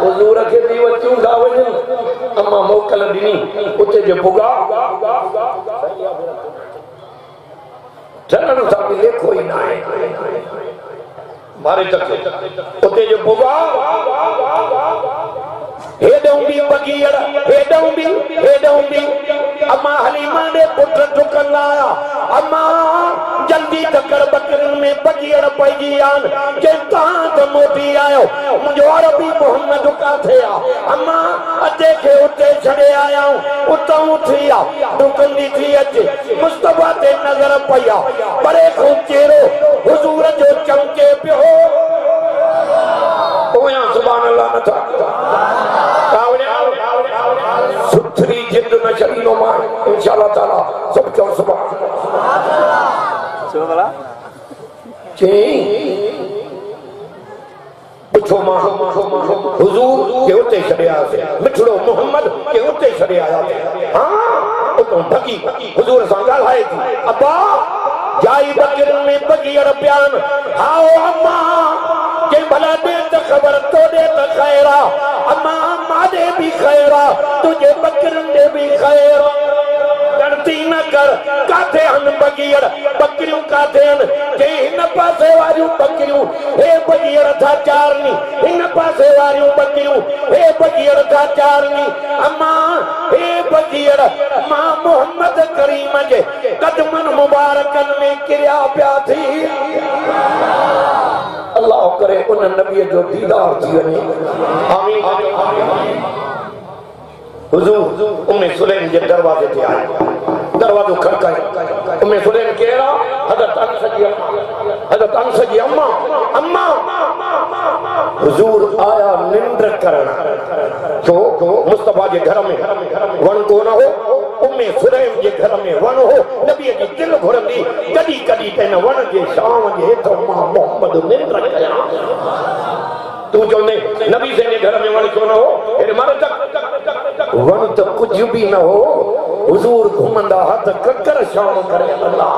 हुजूर खे बि वचूं था वञनि अम्मा मोकल ॾिनी उते जो भुगा। चढ़ण सां बि लेखो ई न आहे मारे तक उते जो भुगा। हेॾऊं बि बगीअड़ हेॾऊं बि हेॾऊं बि अम्मा हलीमा ॾे पुट डुकंदा आया अम्मा, जल्दी तकर बकरियुनि में बगीअड़ पइजी आहिनि जे तव्हां त मोटी आहियो मुंहिंजो अरबी मोहम्मद काथे आहे अम्मा अधे खे उते छॾे आयाऊं उतां थी आहे डुकंदी थी अचे मुस्तफ़ा ते नज़र पई आहे परे खां चेहरो, हुज़ूर जो चमके पियो. पोयां सुभाणे अलाह नथा सुथरी जिंद में छॾींदो माँ इंशाल्लाह ताला सभु चओ सुभाणे पुछो माँ। हुजूर के उते छॾियासीं मिठड़ो मोहम्मद के उते आयासीं हा उतां भगी हुजूर सां ॻाल्हाए थी। अब्बा जाई बकरियुनि में बगीअड़ पिया आहिनि हाओ अम्मा। के भला दे त ख़बर तो दे त ख़ैरा अम्मा मादे भी ख़ैरा तुझे बकरन दे भी ख़ैरा गणती न कर काथे हन बगियर बकरियूं काथे हन जे हिन पासे वारियूं बकरियूं हे बगियर था चारनी हिन पासे वारियूं बकरियूं हे बगियर था चारनी अम्मा हे बगियर मां मोहम्मद करीम जे कदमन मुबारकन में किरिया पिया थी अल्लाह करे उन नबी जो दीदार थी वञे। हुजूर, उम्मे सुलैम जे दरवाजे ते आए। दरवाजो खड़काए। उम्मे सुलैम केरा हज़रत अनस जी अम्मा, हज़रत अनस जी अम्मा अम्मा, हुजूर आया निंद्र करण जो मुस्तफ़ा जे घर में वण को न हो उम्मे सुलैम जे घर में वण हो नबी जी दिल घुरंदी कदी कदी तन वण जे शाम जे हेठो माँ मोहम्मद कया। तू चवंदे, नबी से जे घर में वण छो न हो? हेॾे मर तक वण त कुझ बि न हो। हुजूर घुमंदा हथ ककर शाम करे अल्लाह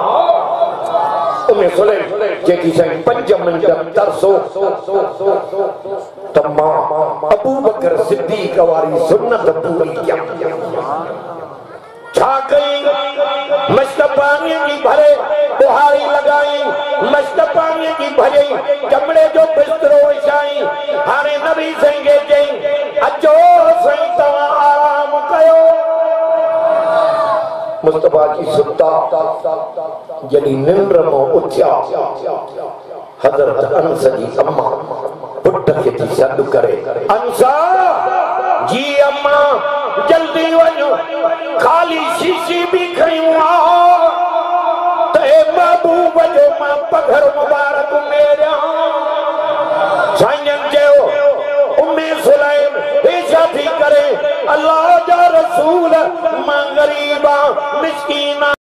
उम्मे सुलैम, जेकी साईं पंज मिंट तरसो, त अबू बकर सिद्दीक वारी सुन्नत पूरी कयां। छा मस्त पाणीअ जी भरे, बुहारी लॻाई मस्त पाणीअ जी भरे, चमड़े जो बिस्तरो विछाई हाणे नबी साईं खे चई अचो साईं तव्हां आराम कयो मुस्तफ़ा जी सुता जॾहिं निंड माँ उथिया हज़रत अनस जी अम्मा पुट खे थी सॾु करे। अंसा, जी अम्मा, जल्दी वञो। ख़ाली शीशी बि खयूं त महबूब जो माँ पघर मुबारक मेरिया। साईं चयो, उम्मे सुलैम हे छा थी करे। अल्लाह जा रसूल, माँ ग़रीब मिसकीन